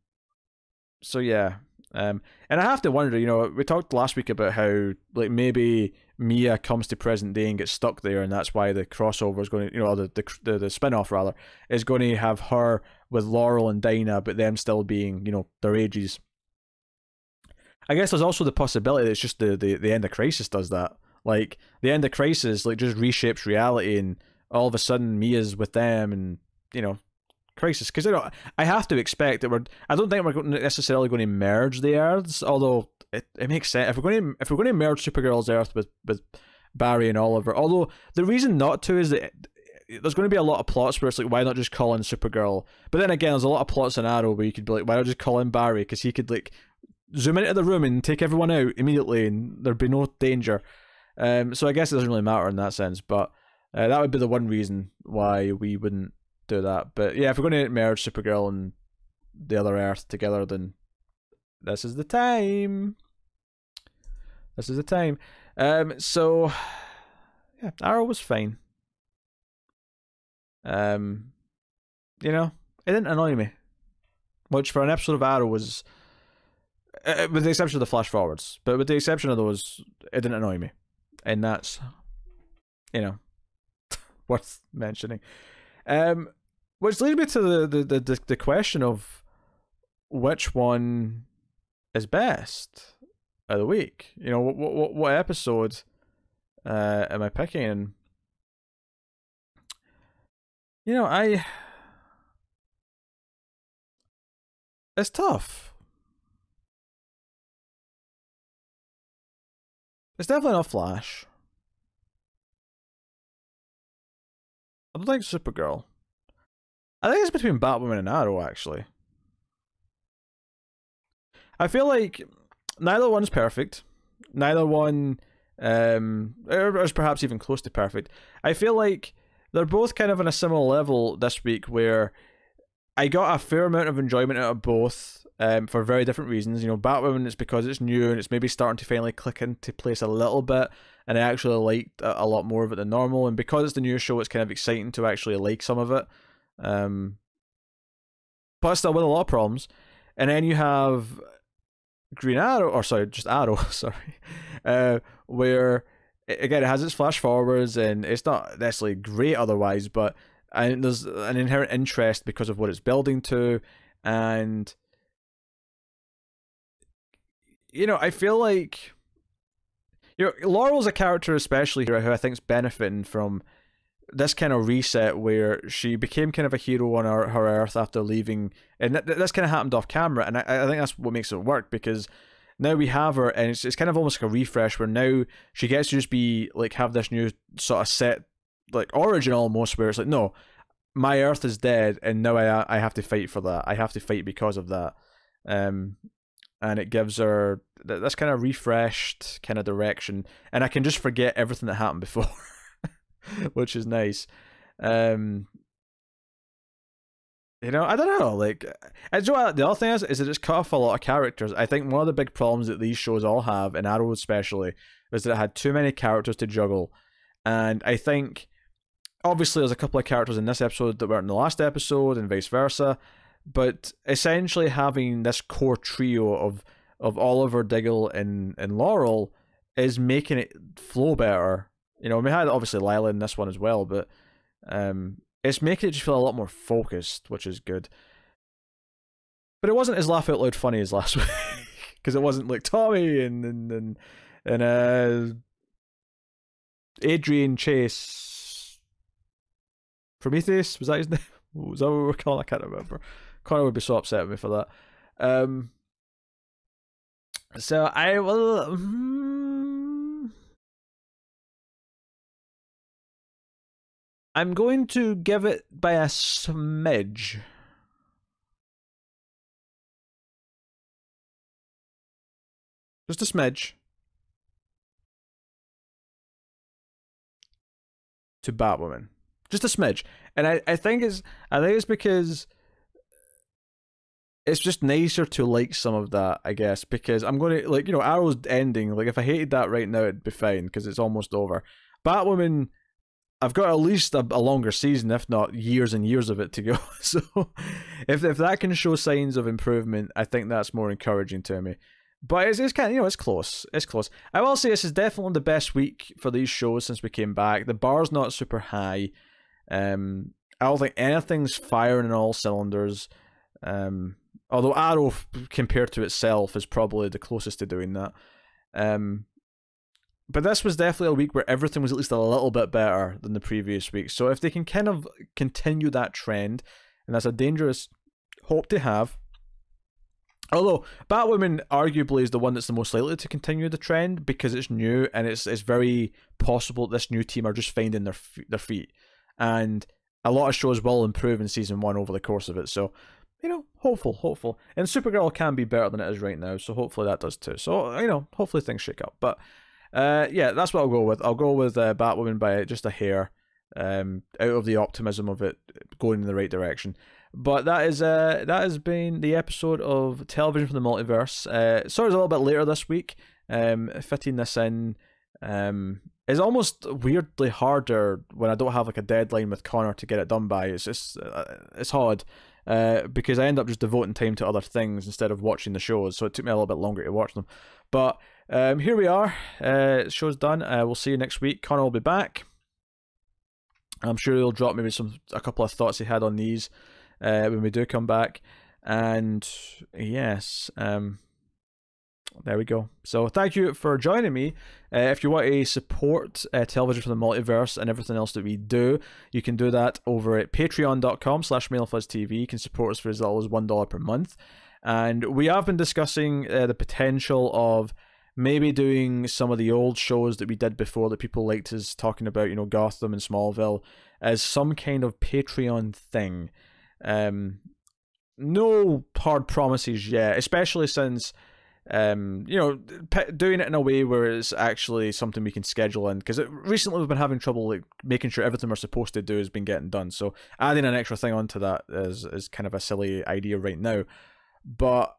So yeah, um, and I have to wonder. You know, we talked last week about how like maybe Mia comes to present day and gets stuck there, and that's why the crossover is going to, you know, the the the, the spin off rather is going to have her with Laurel and Dinah, but them still being, you know, their ages. I guess there's also the possibility that it's just the, the, the end of Crisis does that. Like the end of Crisis, like just reshapes reality, and all of a sudden Mia's with them, and you know, Crisis. Because I don't, I have to expect that we're. I don't think we're necessarily going to merge the Earths, although it, it makes sense if we're going to if we're going to merge Supergirl's Earth with with Barry and Oliver. Although the reason not to is that there's going to be a lot of plots where it's like, why not just call in Supergirl? But then again, there's a lot of plots in Arrow where you could be like, why not just call in Barry? Because he could like zoom into the room and take everyone out immediately, and there'd be no danger. Um, so I guess it doesn't really matter in that sense, but uh, that would be the one reason why we wouldn't do that. But yeah, if we're going to merge Supergirl and the other Earth together, then this is the time. This is the time. Um, so yeah, Arrow was fine. Um, you know, it didn't annoy me, which for an episode of Arrow was, uh, with the exception of the flash forwards, but with the exception of those, it didn't annoy me, and that's, you know, <laughs> worth mentioning. Um, which leads me to the the the, the question of which one is best of the week. You know, what what what episode uh, am I picking? And you know, I it's tough. It's definitely not Flash. I don't think Supergirl. I think it's between Batwoman and Arrow, actually. I feel like neither one's perfect. Neither one um, is perhaps even close to perfect. I feel like they're both kind of on a similar level this week where I got a fair amount of enjoyment out of both um, for very different reasons. You know, Batwoman it's because it's new and it's maybe starting to finally click into place a little bit, and I actually liked a, lot more of it than normal. And because it's the new show, it's kind of exciting to actually like some of it. Um, but still with a lot of problems. And then you have Green Arrow, or sorry, just Arrow, <laughs> sorry, uh, where again it has its flash forwards and it's not necessarily great otherwise, but and there's an inherent interest because of what it's building to, and you know I feel like you know Laurel's a character especially who I think is benefiting from this kind of reset where she became kind of a hero on her, her earth after leaving and th- this kind of happened off camera and I, I think that's what makes it work because now we have her and it's, it's kind of almost like a refresh where now she gets to just be like have this new sort of set like origin almost, where it's like no, my Earth is dead, and now I I have to fight for that. I have to fight because of that. Um, and it gives her this kind of refreshed kind of direction, and I can just forget everything that happened before, <laughs> which is nice. Um, you know, I don't know. Like, you the other thing is, is that it's cut off a lot of characters. I think one of the big problems that these shows all have, and Arrow especially, is that it had too many characters to juggle. And I think, obviously, there's a couple of characters in this episode that weren't in the last episode, and vice versa. But essentially, having this core trio of of Oliver, Diggle, and and Laurel is making it flow better. You know, we had obviously Lyla in this one as well, but um, it's making it just feel a lot more focused, which is good. But it wasn't as laugh out loud funny as last <laughs> week because it wasn't like Tommy and and and, and uh, Adrian Chase. Prometheus was that his name? <laughs> Was that what we were calling? I can't remember. Connor would be so upset with me for that. Um, so I will. Hmm, I'm going to give it by a smidge. Just a smidge. To Batwoman. Just a smidge. And I, I think it's I think it's because it's just nicer to like some of that, I guess, because I'm going to like you know Arrow's ending. Like if I hated that right now, it'd be fine because it's almost over. Batwoman, I've got at least a, a, longer season, if not years and years of it to go. <laughs> So if if that can show signs of improvement, I think that's more encouraging to me. But it's, it's kind of, you know, it's close. It's close. I will say this is definitely the best week for these shows since we came back. The bar's not super high. Um, I don't think anything's firing in all cylinders. Um, Although Arrow, compared to itself, is probably the closest to doing that. Um, but this was definitely a week where everything was at least a little bit better than the previous week. So if they can kind of continue that trend, and that's a dangerous hope to have. Although Batwoman arguably is the one that's the most likely to continue the trend because it's new and it's it's very possible this new team are just finding their their feet, and a lot of shows will improve in season one over the course of it. So you know, hopeful, hopeful. And Supergirl can be better than it is right now, so hopefully that does too. So, you know, hopefully things shake up. But uh, yeah, that's what I'll go with. I'll go with uh, Batwoman by just a hair, um, out of the optimism of it going in the right direction. But that is uh, that has been the episode of Television from the Multiverse. Uh, sorry, it's a little bit later this week. Um, fitting this in um, is almost weirdly harder when I don't have like a deadline with Connor to get it done by. It's just uh, it's hard uh, because I end up just devoting time to other things instead of watching the shows. So it took me a little bit longer to watch them. But um, here we are. Uh, show's done. Uh, we'll see you next week. Connor will be back. I'm sure he'll drop maybe some a couple of thoughts he had on these uh, when we do come back. And yes, um, there we go. So thank you for joining me. Uh, if you want to support uh, television from the multiverse and everything else that we do, you can do that over at patreon.com slash TV. You can support us for as little as $1 per month. And we have been discussing uh, the potential of maybe doing some of the old shows that we did before that people liked us talking about, you know, Gotham and Smallville, as some kind of Patreon thing. Um, no hard promises yet, especially since um, you know, doing it in a way where it's actually something we can schedule in. Because recently we've been having trouble like making sure everything we're supposed to do has been getting done. So adding an extra thing onto that is is kind of a silly idea right now, but.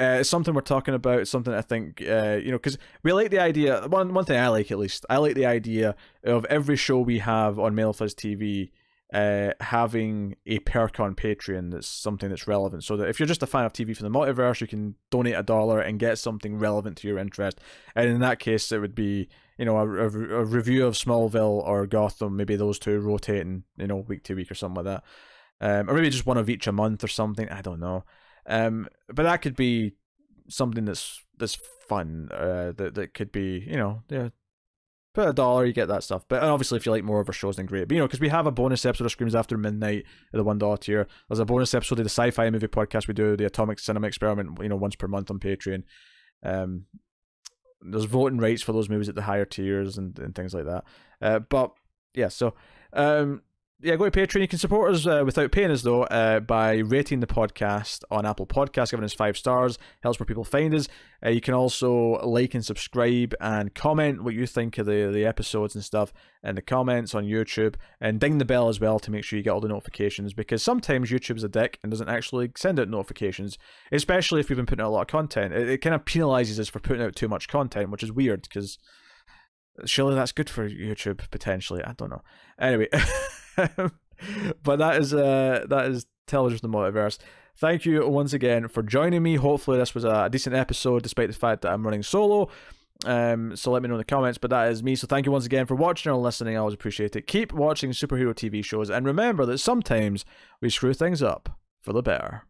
Uh, it's something we're talking about. It's something I think, uh, you know, because we like the idea. One one thing I like at least, I like the idea of every show we have on Mild Fuzz TV uh, having a perk on Patreon that's something that's relevant. So that if you're just a fan of TV from the multiverse, you can donate a dollar and get something relevant to your interest. And in that case, it would be you know a, a, a review of Smallville or Gotham, maybe those two rotating, you know, week to week or something like that. Um, or maybe just one of each a month or something. I don't know. Um, but that could be something that's that's fun. Uh, that that could be you know yeah put a dollar, you get that stuff. But obviously, if you like more of our shows, then great. But you know, because we have a bonus episode of Screams After Midnight at the one dollar tier. There's a bonus episode of the sci-fi movie podcast we do, the Atomic Cinema Experiment. You know, once per month on Patreon. Um, there's voting rights for those movies at the higher tiers and, and things like that. Uh, but yeah, so um, yeah, go to Patreon. You can support us uh, without paying us though uh, by rating the podcast on Apple Podcasts, giving us five stars. Helps more people find us. Uh, you can also like and subscribe and comment what you think of the the episodes and stuff in the comments on YouTube, and ding the bell as well to make sure you get all the notifications. Because sometimes YouTube's a dick and doesn't actually send out notifications, especially if we've been putting out a lot of content. It, it kind of penalizes us for putting out too much content, which is weird because surely that's good for YouTube potentially. I don't know. Anyway. <laughs> <laughs> but that is uh that is television the multiverse. Thank you once again for joining me. Hopefully this was a decent episode, despite the fact that I'm running solo. Um, so let me know in the comments. But that is me. So thank you once again for watching or listening. I always appreciate it. Keep watching superhero TV shows, and remember that sometimes we screw things up for the better.